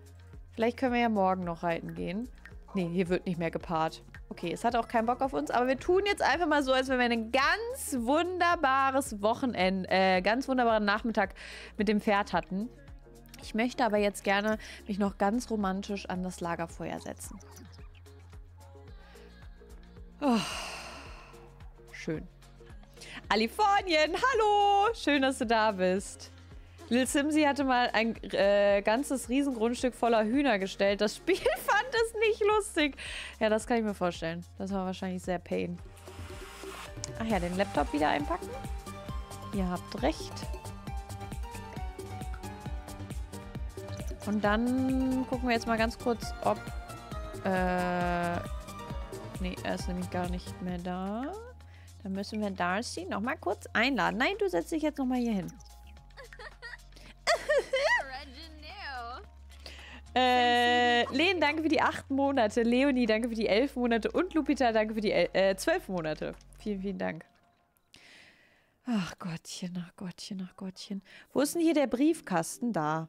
Vielleicht können wir ja morgen noch reiten gehen. Nee, hier wird nicht mehr gepaart. Okay, es hat auch keinen Bock auf uns, aber wir tun jetzt einfach mal so, als wenn wir ein ganz wunderbares Wochenende, äh, ganz wunderbaren Nachmittag mit dem Pferd hatten. Ich möchte aber jetzt gerne mich noch ganz romantisch an das Lagerfeuer setzen. Oh, schön. Kalifornien, hallo! Schön, dass du da bist. Lil Simsi hatte mal ein äh, ganzes Riesengrundstück voller Hühner gestellt. Das Spiel fand es nicht lustig. Ja, das kann ich mir vorstellen. Das war wahrscheinlich sehr pain. Ach ja, den Laptop wieder einpacken. Ihr habt recht. Und dann gucken wir jetzt mal ganz kurz, ob... Äh... Nee, er ist nämlich gar nicht mehr da. Dann müssen wir Darcy nochmal kurz einladen. Nein, du setzt dich jetzt nochmal hier hin. Äh, Len, danke für die acht Monate. Leonie, danke für die elf Monate. Und Lupita, danke für die äh, zwölf Monate. Vielen, vielen Dank. Ach Gottchen, ach Gottchen, ach Gottchen. Wo ist denn hier der Briefkasten? Da.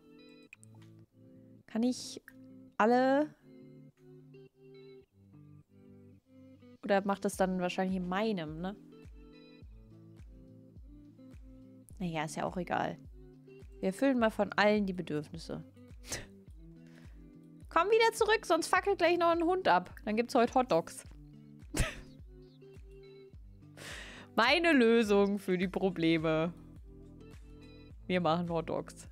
Kann ich alle... Oder macht das dann wahrscheinlich in meinem, ne? Naja, ist ja auch egal. Wir erfüllen mal von allen die Bedürfnisse. Komm wieder zurück, sonst fackelt gleich noch ein Hund ab. Dann gibt's heute Hotdogs. Meine Lösung für die Probleme. Wir machen Hotdogs.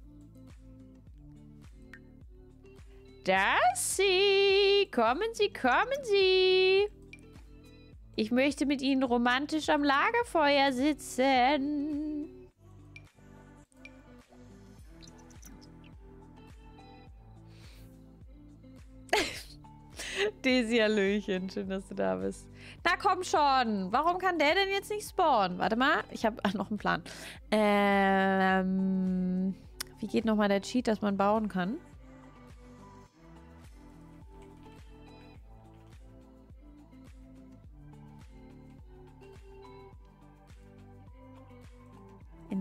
Darcy! Kommen Sie, kommen Sie! Ich möchte mit Ihnen romantisch am Lagerfeuer sitzen. Daisy, Hallöchen. Schön, dass du da bist. Na komm schon. Warum kann der denn jetzt nicht spawnen? Warte mal. Ich habe noch einen Plan. Ähm, wie geht nochmal der Cheat, dass man bauen kann?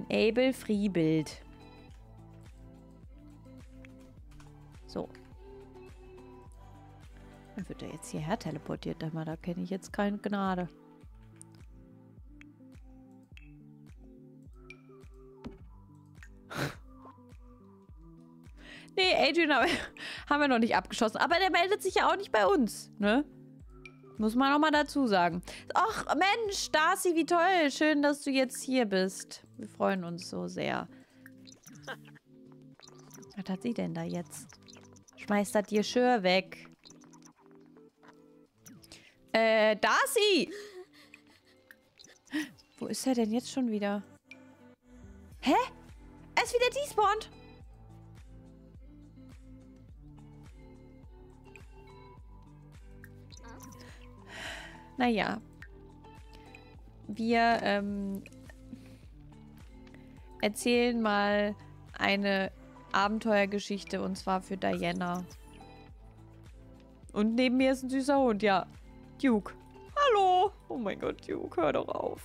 Enable Free Build. So. Dann wird er jetzt hierher teleportiert. Aber da kenne ich jetzt keine Gnade. nee, Adrian haben wir noch nicht abgeschossen. Aber der meldet sich ja auch nicht bei uns, ne? Muss man auch mal dazu sagen. Ach, Mensch, Darcy, wie toll. Schön, dass du jetzt hier bist. Wir freuen uns so sehr. Was hat sie denn da jetzt? Schmeißt das Geschirr weg. Äh, Darcy! Wo ist er denn jetzt schon wieder? Hä? Er ist wieder despawned! Naja. Wir ähm, erzählen mal eine Abenteuergeschichte und zwar für Diana. Und neben mir ist ein süßer Hund, ja. Duke. Hallo. Oh mein Gott, Duke, hör doch auf.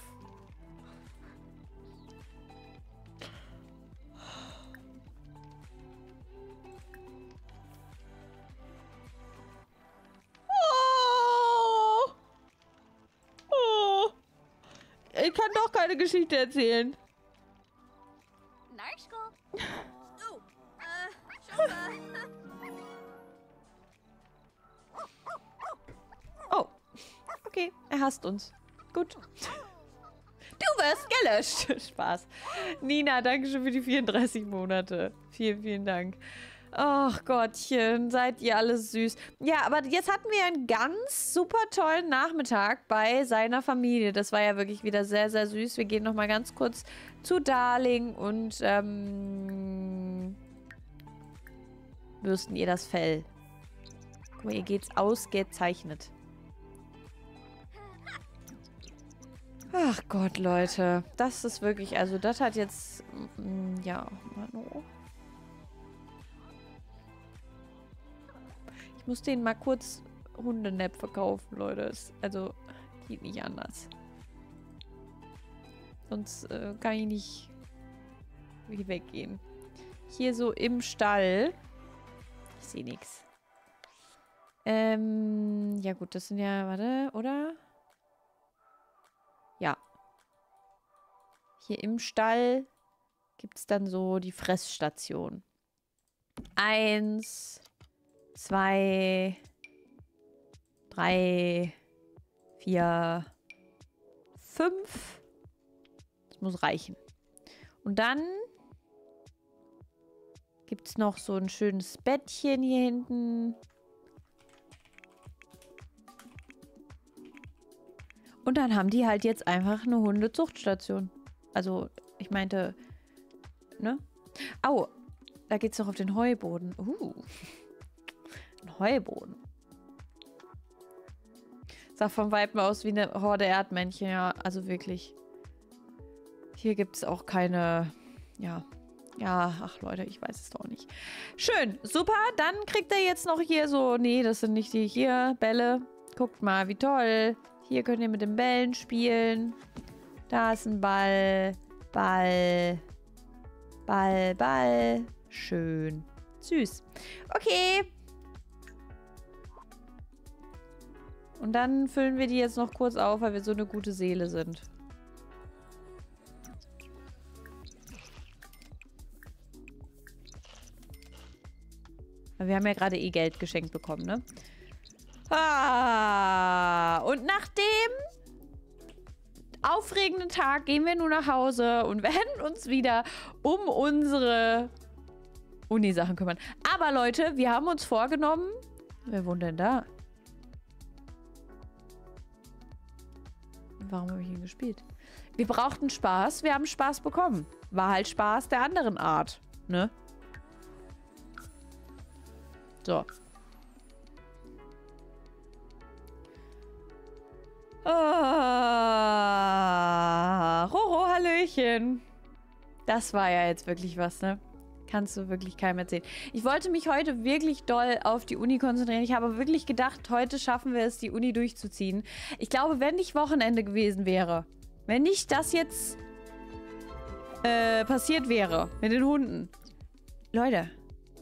Keine Geschichte erzählen. Narschko. Oh, Okay, er hasst uns. Gut. Du wirst gelöscht. Spaß. Nina, danke schön für die 34 Monate. Vielen, vielen Dank. Ach Gottchen, seid ihr alles süß. Ja, aber jetzt hatten wir einen ganz super tollen Nachmittag bei seiner Familie. Das war ja wirklich wieder sehr, sehr süß. Wir gehen nochmal ganz kurz zu Darling und ähm, bürsten ihr das Fell. Guck mal, ihr geht's ausgezeichnet. Ach Gott, Leute. Das ist wirklich, also das hat jetzt, mm, ja, Mano. Ich muss denen mal kurz Hundenäpfe kaufen, Leute. Also, geht nicht anders. Sonst äh, kann ich nicht weggehen. Hier so im Stall. Ich sehe nichts. Ähm, ja gut, das sind ja, warte, oder? Ja. Hier im Stall gibt es dann so die Fressstation. Eins, zwei, drei, vier, fünf. Das muss reichen. Und dann gibt es noch so ein schönes Bettchen hier hinten. Und dann haben die halt jetzt einfach eine Hundezuchtstation. Also, ich meinte, ne? Au, da geht's doch auf den Heuboden. Uh. Ein Heuboden. Sah vom Weiben aus wie eine Horde Erdmännchen, ja. Also wirklich. Hier gibt es auch keine, ja. Ja, ach Leute, ich weiß es doch nicht. Schön, super. Dann kriegt er jetzt noch hier so, nee, das sind nicht die hier, Bälle. Guckt mal, wie toll. Hier könnt ihr mit den Bällen spielen. Da ist ein Ball. Ball. Ball, Ball. Schön. Süß. Okay. Und dann füllen wir die jetzt noch kurz auf, weil wir so eine gute Seele sind. Wir haben ja gerade eh Geld geschenkt bekommen, ne? Ah, und nach dem aufregenden Tag gehen wir nun nach Hause und werden uns wieder um unsere Uni-Sachen kümmern. Aber Leute, wir haben uns vorgenommen... Wer wohnt denn da? Warum habe ich ihn gespielt? Wir brauchten Spaß, wir haben Spaß bekommen. War halt Spaß der anderen Art, ne? So. Ah, Roro, Hallöchen. Das war ja jetzt wirklich was, ne? Kannst du wirklich keinem erzählen. Ich wollte mich heute wirklich doll auf die Uni konzentrieren. Ich habe wirklich gedacht, heute schaffen wir es, die Uni durchzuziehen. Ich glaube, wenn nicht Wochenende gewesen wäre, wenn nicht das jetzt äh, passiert wäre mit den Hunden. Leute,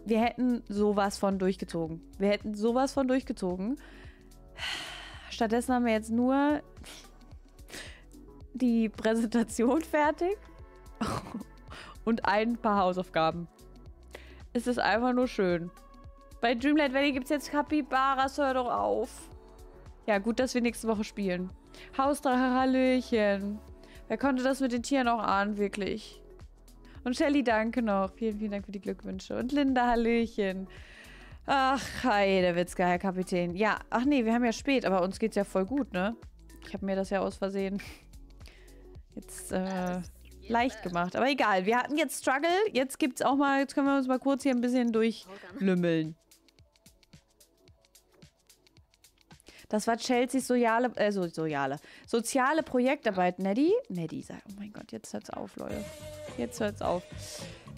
wir hätten sowas von durchgezogen. Wir hätten sowas von durchgezogen. Stattdessen haben wir jetzt nur die Präsentation fertig und ein paar Hausaufgaben. Es ist einfach nur schön. Bei Dreamlight Valley gibt es jetzt Capybaras, hör doch auf. Ja, gut, dass wir nächste Woche spielen. Hausdrache, Hallöchen. Wer konnte das mit den Tieren auch ahnen, wirklich? Und Shelly, danke noch. Vielen, vielen Dank für die Glückwünsche. Und Linda, Hallöchen. Ach, hi, der Witzke, Herr Kapitän. Ja, ach nee, wir haben ja spät, aber uns geht's ja voll gut, ne? Ich habe mir das ja aus Versehen jetzt äh, leicht gemacht. Aber egal, wir hatten jetzt Struggle. Jetzt gibt's auch mal, jetzt können wir uns mal kurz hier ein bisschen durchlümmeln. Das war Chelseas soziale, äh, so, soziale, soziale Projektarbeit. Neddy? Neddy, sag, oh mein Gott, jetzt hört's auf, Leute. Jetzt hört's auf.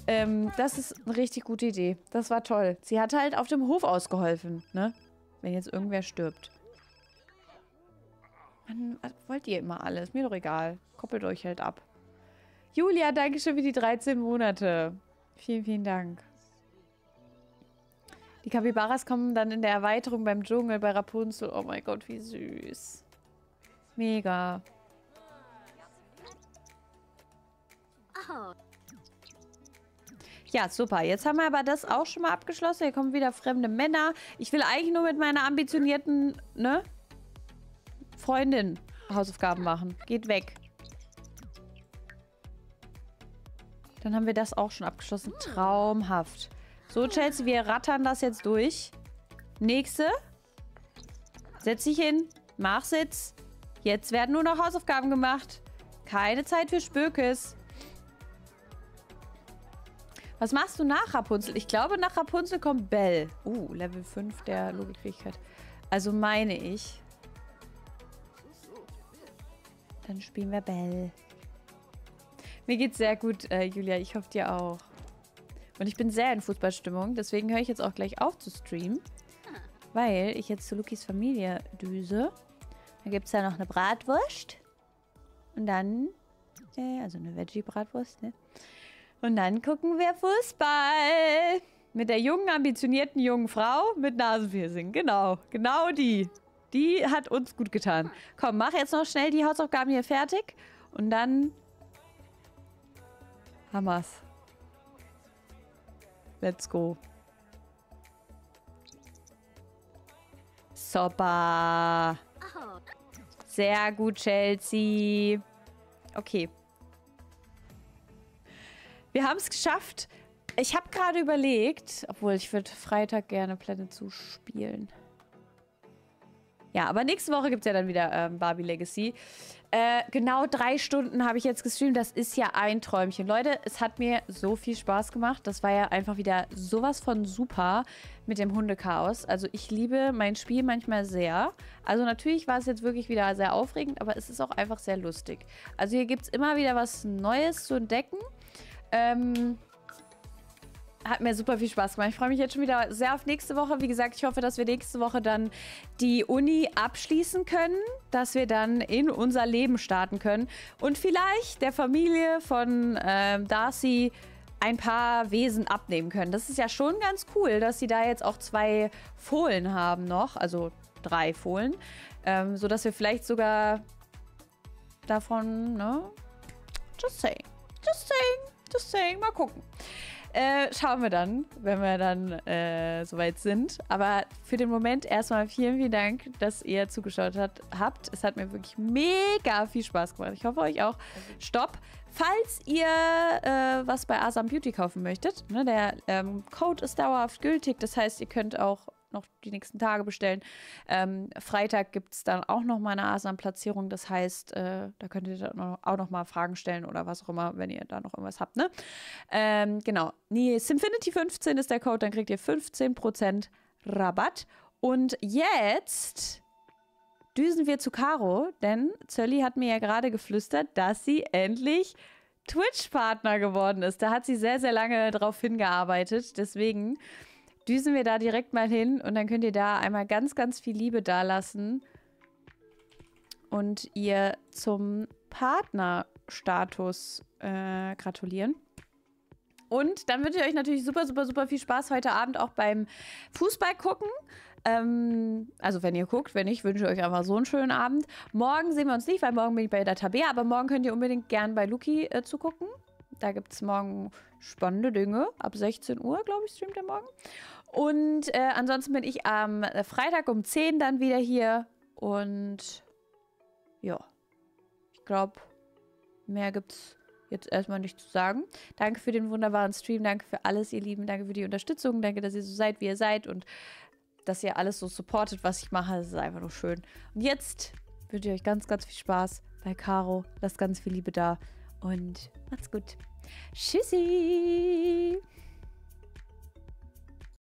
Ähm, das ist eine richtig gute Idee. Das war toll. Sie hat halt auf dem Hof ausgeholfen, ne? Wenn jetzt irgendwer stirbt. Mann, was wollt ihr immer alles? Mir doch egal. Koppelt euch halt ab. Julia, danke schön für die 13 Monate. Vielen, vielen Dank. Die Kapibaras kommen dann in der Erweiterung beim Dschungel bei Rapunzel. Oh mein Gott, wie süß. Mega. Ja, super. Jetzt haben wir aber das auch schon mal abgeschlossen. Hier kommen wieder fremde Männer. Ich will eigentlich nur mit meiner ambitionierten, ne? Freundin Hausaufgaben machen. Geht weg. Dann haben wir das auch schon abgeschlossen. Traumhaft. So, Chelsea, wir rattern das jetzt durch. Nächste. Setz dich hin. Mach Sitz. Jetzt werden nur noch Hausaufgaben gemacht. Keine Zeit für Spökes. Was machst du nach Rapunzel? Ich glaube, nach Rapunzel kommt Bell. Uh, Level 5 der Logikfähigkeit. Also meine ich. Dann spielen wir Bell. Mir geht's sehr gut, äh, Julia. Ich hoffe dir auch. Und ich bin sehr in Fußballstimmung. Deswegen höre ich jetzt auch gleich auf zu streamen. Weil ich jetzt zu Lukis Familie düse. Da gibt es ja noch eine Bratwurst. Und dann, äh, also eine Veggie-Bratwurst, ne? Und dann gucken wir Fußball. Mit der jungen, ambitionierten jungen Frau mit Nasenpiercing. Genau, genau die. Die hat uns gut getan. Komm, mach jetzt noch schnell die Hausaufgaben hier fertig. Und dann wir's. Let's go. Super. Sehr gut, Chelsea. Okay. Wir haben es geschafft. Ich habe gerade überlegt, obwohl ich würde Freitag gerne Pläne zuspielen. Ja, aber nächste Woche gibt es ja dann wieder ähm, Barbie Legacy. Äh, genau drei Stunden habe ich jetzt gestreamt. Das ist ja ein Träumchen. Leute, es hat mir so viel Spaß gemacht. Das war ja einfach wieder sowas von super mit dem Hundechaos. Also ich liebe mein Spiel manchmal sehr. Also natürlich war es jetzt wirklich wieder sehr aufregend, aber es ist auch einfach sehr lustig. Also hier gibt es immer wieder was Neues zu entdecken. Ähm, hat mir super viel Spaß gemacht. Ich freue mich jetzt schon wieder sehr auf nächste Woche. Wie gesagt, ich hoffe, dass wir nächste Woche dann die Uni abschließen können, dass wir dann in unser Leben starten können und vielleicht der Familie von äh, Darcy ein paar Wesen abnehmen können. Das ist ja schon ganz cool, dass sie da jetzt auch zwei Fohlen haben noch, also drei Fohlen, ähm, sodass wir vielleicht sogar davon, ne? Just saying. Just saying. Just saying. Mal gucken. Äh, schauen wir dann, wenn wir dann äh, soweit sind. Aber für den Moment erstmal vielen, vielen Dank, dass ihr zugeschaut hat, habt. Es hat mir wirklich mega viel Spaß gemacht. Ich hoffe euch auch. Stopp. Falls ihr äh, was bei Asam Beauty kaufen möchtet, ne, der ähm, Code ist dauerhaft gültig. Das heißt, ihr könnt auch noch die nächsten Tage bestellen. Ähm, Freitag gibt es dann auch noch mal eine Asam-Platzierung. Das heißt, äh, da könnt ihr dann auch noch mal Fragen stellen oder was auch immer, wenn ihr da noch irgendwas habt. Ne? Ähm, genau. Nee, Simfinity15 ist der Code, dann kriegt ihr 15% Rabatt. Und jetzt düsen wir zu Caro, denn Zölli hat mir ja gerade geflüstert, dass sie endlich Twitch-Partner geworden ist. Da hat sie sehr, sehr lange drauf hingearbeitet. Deswegen düsen wir da direkt mal hin und dann könnt ihr da einmal ganz, ganz viel Liebe dalassen und ihr zum Partnerstatus äh, gratulieren. Und dann wünsche ich euch natürlich super, super, super viel Spaß heute Abend auch beim Fußball gucken. Ähm, also wenn ihr guckt, wenn nicht, wünsche ich euch einfach so einen schönen Abend. Morgen sehen wir uns nicht, weil morgen bin ich bei der Tabea, aber morgen könnt ihr unbedingt gern bei Luki äh, zugucken. Da gibt es morgen spannende Dinge. Ab 16 Uhr, glaube ich, streamt er morgen. Und äh, ansonsten bin ich am Freitag um 10 dann wieder hier. Und ja, ich glaube, mehr gibt es jetzt erstmal nicht zu sagen. Danke für den wunderbaren Stream. Danke für alles, ihr Lieben. Danke für die Unterstützung. Danke, dass ihr so seid, wie ihr seid. Und dass ihr alles so supportet, was ich mache. Das ist einfach nur schön. Und jetzt wünsche ich euch ganz, ganz viel Spaß bei Caro. Lasst ganz viel Liebe da. Und macht's gut. Tschüssi.